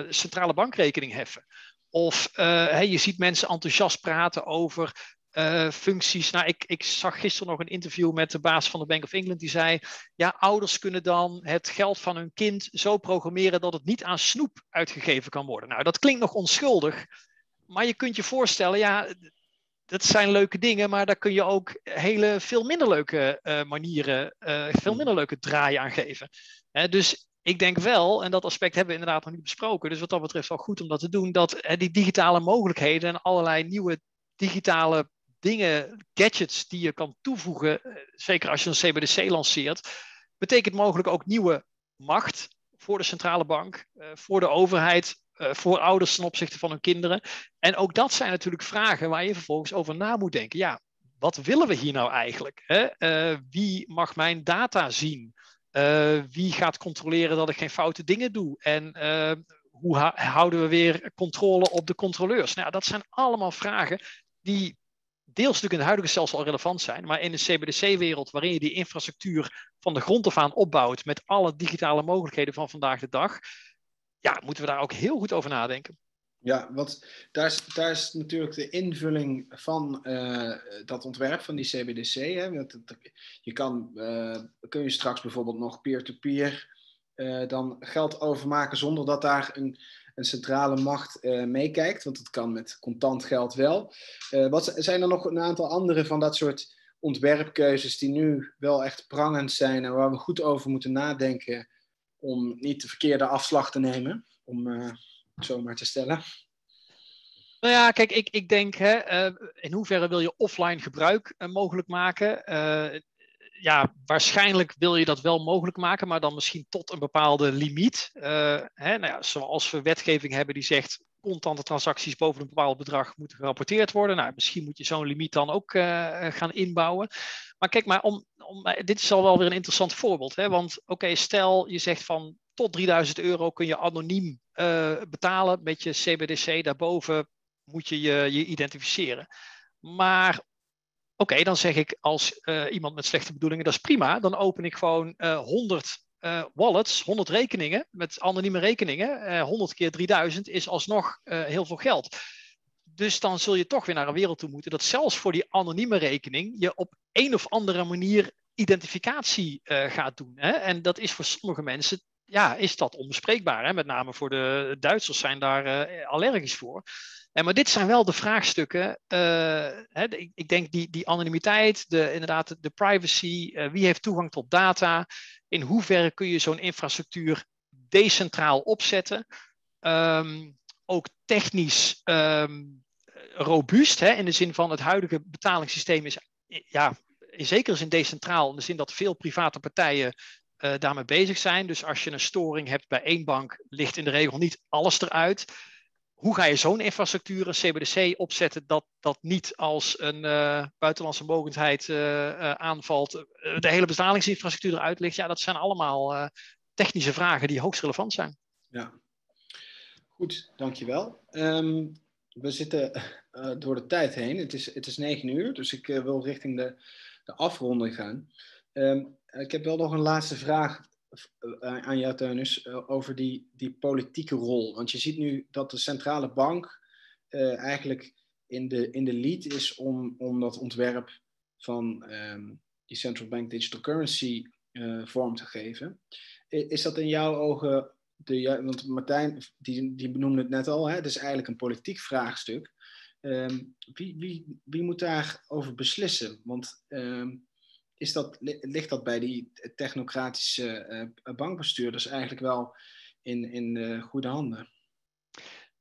centrale bankrekening heffen? Of uh, je ziet mensen enthousiast praten over uh, functies. Nou, ik, ik zag gisteren nog een interview met de baas van de Bank of England. Die zei: Ja, ouders kunnen dan het geld van hun kind zo programmeren dat het niet aan snoep uitgegeven kan worden. Nou, dat klinkt nog onschuldig. Maar je kunt je voorstellen, ja, dat zijn leuke dingen, maar daar kun je ook hele veel minder leuke uh, manieren, uh, veel minder leuke draaien aan geven. dus ik denk wel, en dat aspect hebben we inderdaad nog niet besproken, dus wat dat betreft wel goed om dat te doen, dat die digitale mogelijkheden en allerlei nieuwe digitale dingen, gadgets die je kan toevoegen, eh, zeker als je een CBDC lanceert, betekent mogelijk ook nieuwe macht voor de centrale bank, eh, voor de overheid, eh, voor ouders ten opzichte van hun kinderen. En ook dat zijn natuurlijk vragen waar je vervolgens over na moet denken. Ja, wat willen we hier nou eigenlijk? Wie mag mijn data zien? wie gaat controleren dat ik geen foute dingen doe? En hoe houden we weer controle op de controleurs? Nou, dat zijn allemaal vragen die deels natuurlijk in het huidige stelsel al relevant zijn, maar in de CBDC-wereld, waarin je die infrastructuur van de grond af aan opbouwt met alle digitale mogelijkheden van vandaag de dag, ja, moeten we daar ook heel goed over nadenken. Ja, want daar is, daar is natuurlijk de invulling van uh, dat ontwerp van die CBDC. Hè? Je kan, uh, kun je straks bijvoorbeeld nog peer-to-peer -peer, dan geld overmaken zonder dat daar een een centrale macht uh, meekijkt. Want dat kan met contant geld wel. Uh, wat zijn er nog een aantal andere van dat soort ontwerpkeuzes die nu wel echt prangend zijn en waar we goed over moeten nadenken om niet de verkeerde afslag te nemen, om uh, zo maar te stellen? Nou ja, kijk, ik, ik denk, hè, in hoeverre wil je offline gebruik mogelijk maken? Ja, waarschijnlijk wil je dat wel mogelijk maken, maar dan misschien tot een bepaalde limiet. Uh, hè, nou ja, zoals we wetgeving hebben die zegt contante transacties boven een bepaald bedrag moeten gerapporteerd worden. Nou, misschien moet je zo'n limiet dan ook uh, gaan inbouwen. Maar kijk maar, om, om, dit is al wel weer een interessant voorbeeld. Hè? Want oké, stel je zegt van tot 3000 euro kun je anoniem betalen met je CBDC. Daarboven moet je je, je identificeren. Maar Oké, dan zeg ik als uh, iemand met slechte bedoelingen, dat is prima. Dan open ik gewoon uh, eh, 100 uh, eh, wallets, 100 rekeningen met anonieme rekeningen. 100 keer 3000 is alsnog heel veel geld. Dus dan zul je toch weer naar een wereld toe moeten dat zelfs voor die anonieme rekening je op een of andere manier identificatie gaat doen. Hè? En dat is voor sommige mensen ja, is dat onbespreekbaar. Hè? Met name voor de Duitsers zijn daar allergisch voor. Maar dit zijn wel de vraagstukken. Uh, hè, ik, ik, denk die, die anonimiteit, de, inderdaad de privacy, uh, wie heeft toegang tot data, in hoeverre kun je zo'n infrastructuur decentraal opzetten. Um, ook technisch um, robuust, hè, in de zin van het huidige betalingssysteem is ja, in zekere zin decentraal, in de zin dat veel private partijen daarmee bezig zijn. Dus als je een storing hebt bij één bank, ligt in de regel niet alles eruit hoe ga je zo'n infrastructuur, een CBDC, opzetten dat dat niet als een uh, buitenlandse mogendheid uh, uh, aanvalt, de hele betalingsinfrastructuur eruit ligt? Ja, dat zijn allemaal technische vragen die hoogst relevant zijn. Ja, goed, dankjewel. Um, we zitten door de tijd heen. Het is, het is negen uur, dus ik wil richting de, de afronding gaan. Um, ik heb wel nog een laatste vraag eh, aan jou, Teunus, eh, over die, die politieke rol. Want je ziet nu dat de centrale bank eigenlijk in de, in de lead is om, om dat ontwerp van ehm, die central bank digital currency vorm te geven. Is dat in jouw ogen, de, want Martijn die, die benoemde het net al, hè, het is eigenlijk een politiek vraagstuk. Ehm, wie, wie, wie moet daarover beslissen? Want ehm, is dat, ligt dat bij die technocratische uh, bankbestuurders eigenlijk wel in, in goede handen?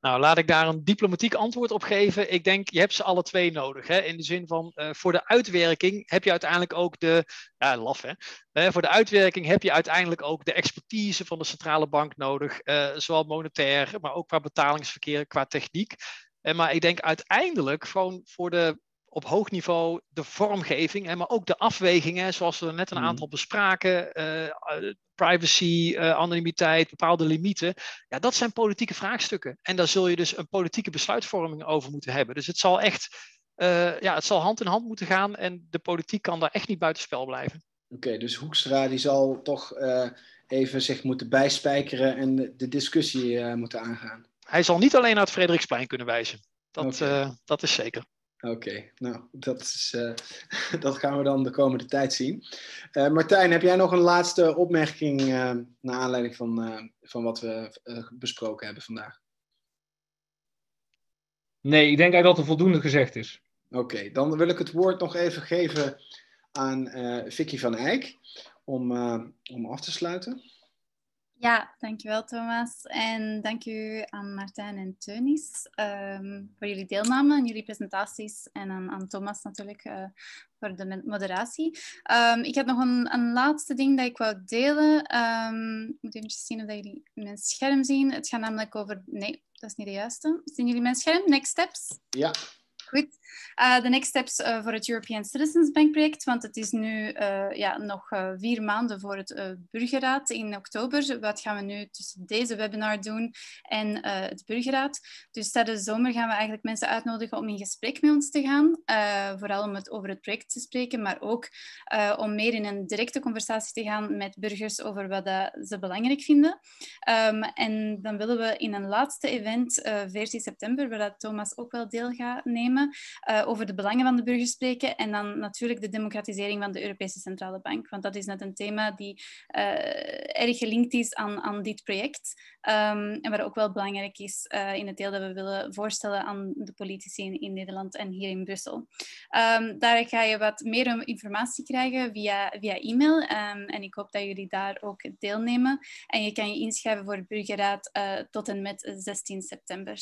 Nou, laat ik daar een diplomatiek antwoord op geven. Ik denk, je hebt ze alle twee nodig. Hè? In de zin van, uh, voor de uitwerking heb je uiteindelijk ook de, ja, laf hè. Uh, voor de uitwerking heb je uiteindelijk ook de expertise van de centrale bank nodig. Zowel monetair, maar ook qua betalingsverkeer, qua techniek. maar ik denk uiteindelijk gewoon voor de op hoog niveau de vormgeving, hè, maar ook de afwegingen, zoals we net een mhm. aantal bespraken, uh, privacy, uh, anonimiteit, bepaalde limieten. Ja, dat zijn politieke vraagstukken. En daar zul je dus een politieke besluitvorming over moeten hebben. Dus het zal echt, uh, ja, het zal hand in hand moeten gaan en de politiek kan daar echt niet buitenspel blijven. Oké, dus Hoekstra die zal toch even zich moeten bijspijkeren en de, discussie moeten aangaan. Hij zal niet alleen naar het Frederiksplein kunnen wijzen. Dat, dat is zeker. Oké, nou, dat, is, uh, (laughs) dat gaan we dan de komende tijd zien. Uh, Martijn, heb jij nog een laatste opmerking uh, naar aanleiding van, van wat we besproken hebben vandaag? Nee, ik denk eigenlijk dat er voldoende gezegd is. Oké, dan wil ik het woord nog even geven aan Vicky van Eyck om, om af te sluiten. Ja, dankjewel Thomas. En dank u aan Martijn en Teunis ehm, voor jullie deelname en jullie presentaties. En aan, aan Thomas natuurlijk uh, voor de moderatie. Um, ik heb nog een, een, laatste ding dat ik wou delen. Um, ik moet even zien of jullie mijn scherm zien. Het gaat namelijk over... Nee, dat is niet de juiste. Zien jullie mijn scherm? Next steps? Ja. Goed. Uh, de next steps uh, voor het European Citizens Bank project, want het is nu uh, ja, nog vier maanden voor het burgerraad in oktober. Wat gaan we nu tussen deze webinar doen en het burgerraad? Dus tijdens de zomer gaan we eigenlijk mensen uitnodigen om in gesprek met ons te gaan. vooral om het over het project te spreken, maar ook om meer in een directe conversatie te gaan met burgers over wat ze belangrijk vinden. Um, en dan willen we in een laatste event, 14 september, waar Thomas ook wel deel gaat nemen, uh, over de belangen van de burgers spreken en dan natuurlijk de democratisering van de Europese Centrale Bank. Want dat is net een thema die uh, erg gelinkt is aan, aan dit project um, en waar ook wel belangrijk is uh, in het deel dat we willen voorstellen aan de politici in, Nederland en hier in Brussel. Um, daar ga je wat meer informatie krijgen via, via e-mail um, en ik hoop dat jullie daar ook deelnemen. En je kan je inschrijven voor burgerraad tot en met 16 september.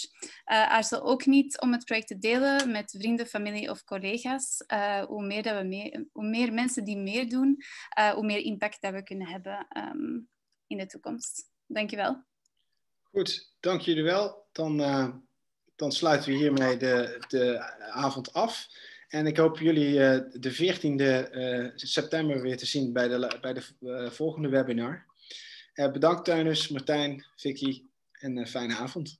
aarzel ook niet om het project te delen met vrienden, familie of collega's. Uh, hoe, meer dat we hoe meer mensen die meer doen, uh, hoe meer impact dat we kunnen hebben um, in de toekomst. Dankjewel. Goed, dank jullie wel. Dan, uh, dan sluiten we hiermee de, de avond af. En ik hoop jullie de 14e september weer te zien bij de, bij de volgende webinar. bedankt Tuinus, Martijn, Vicky en een fijne avond.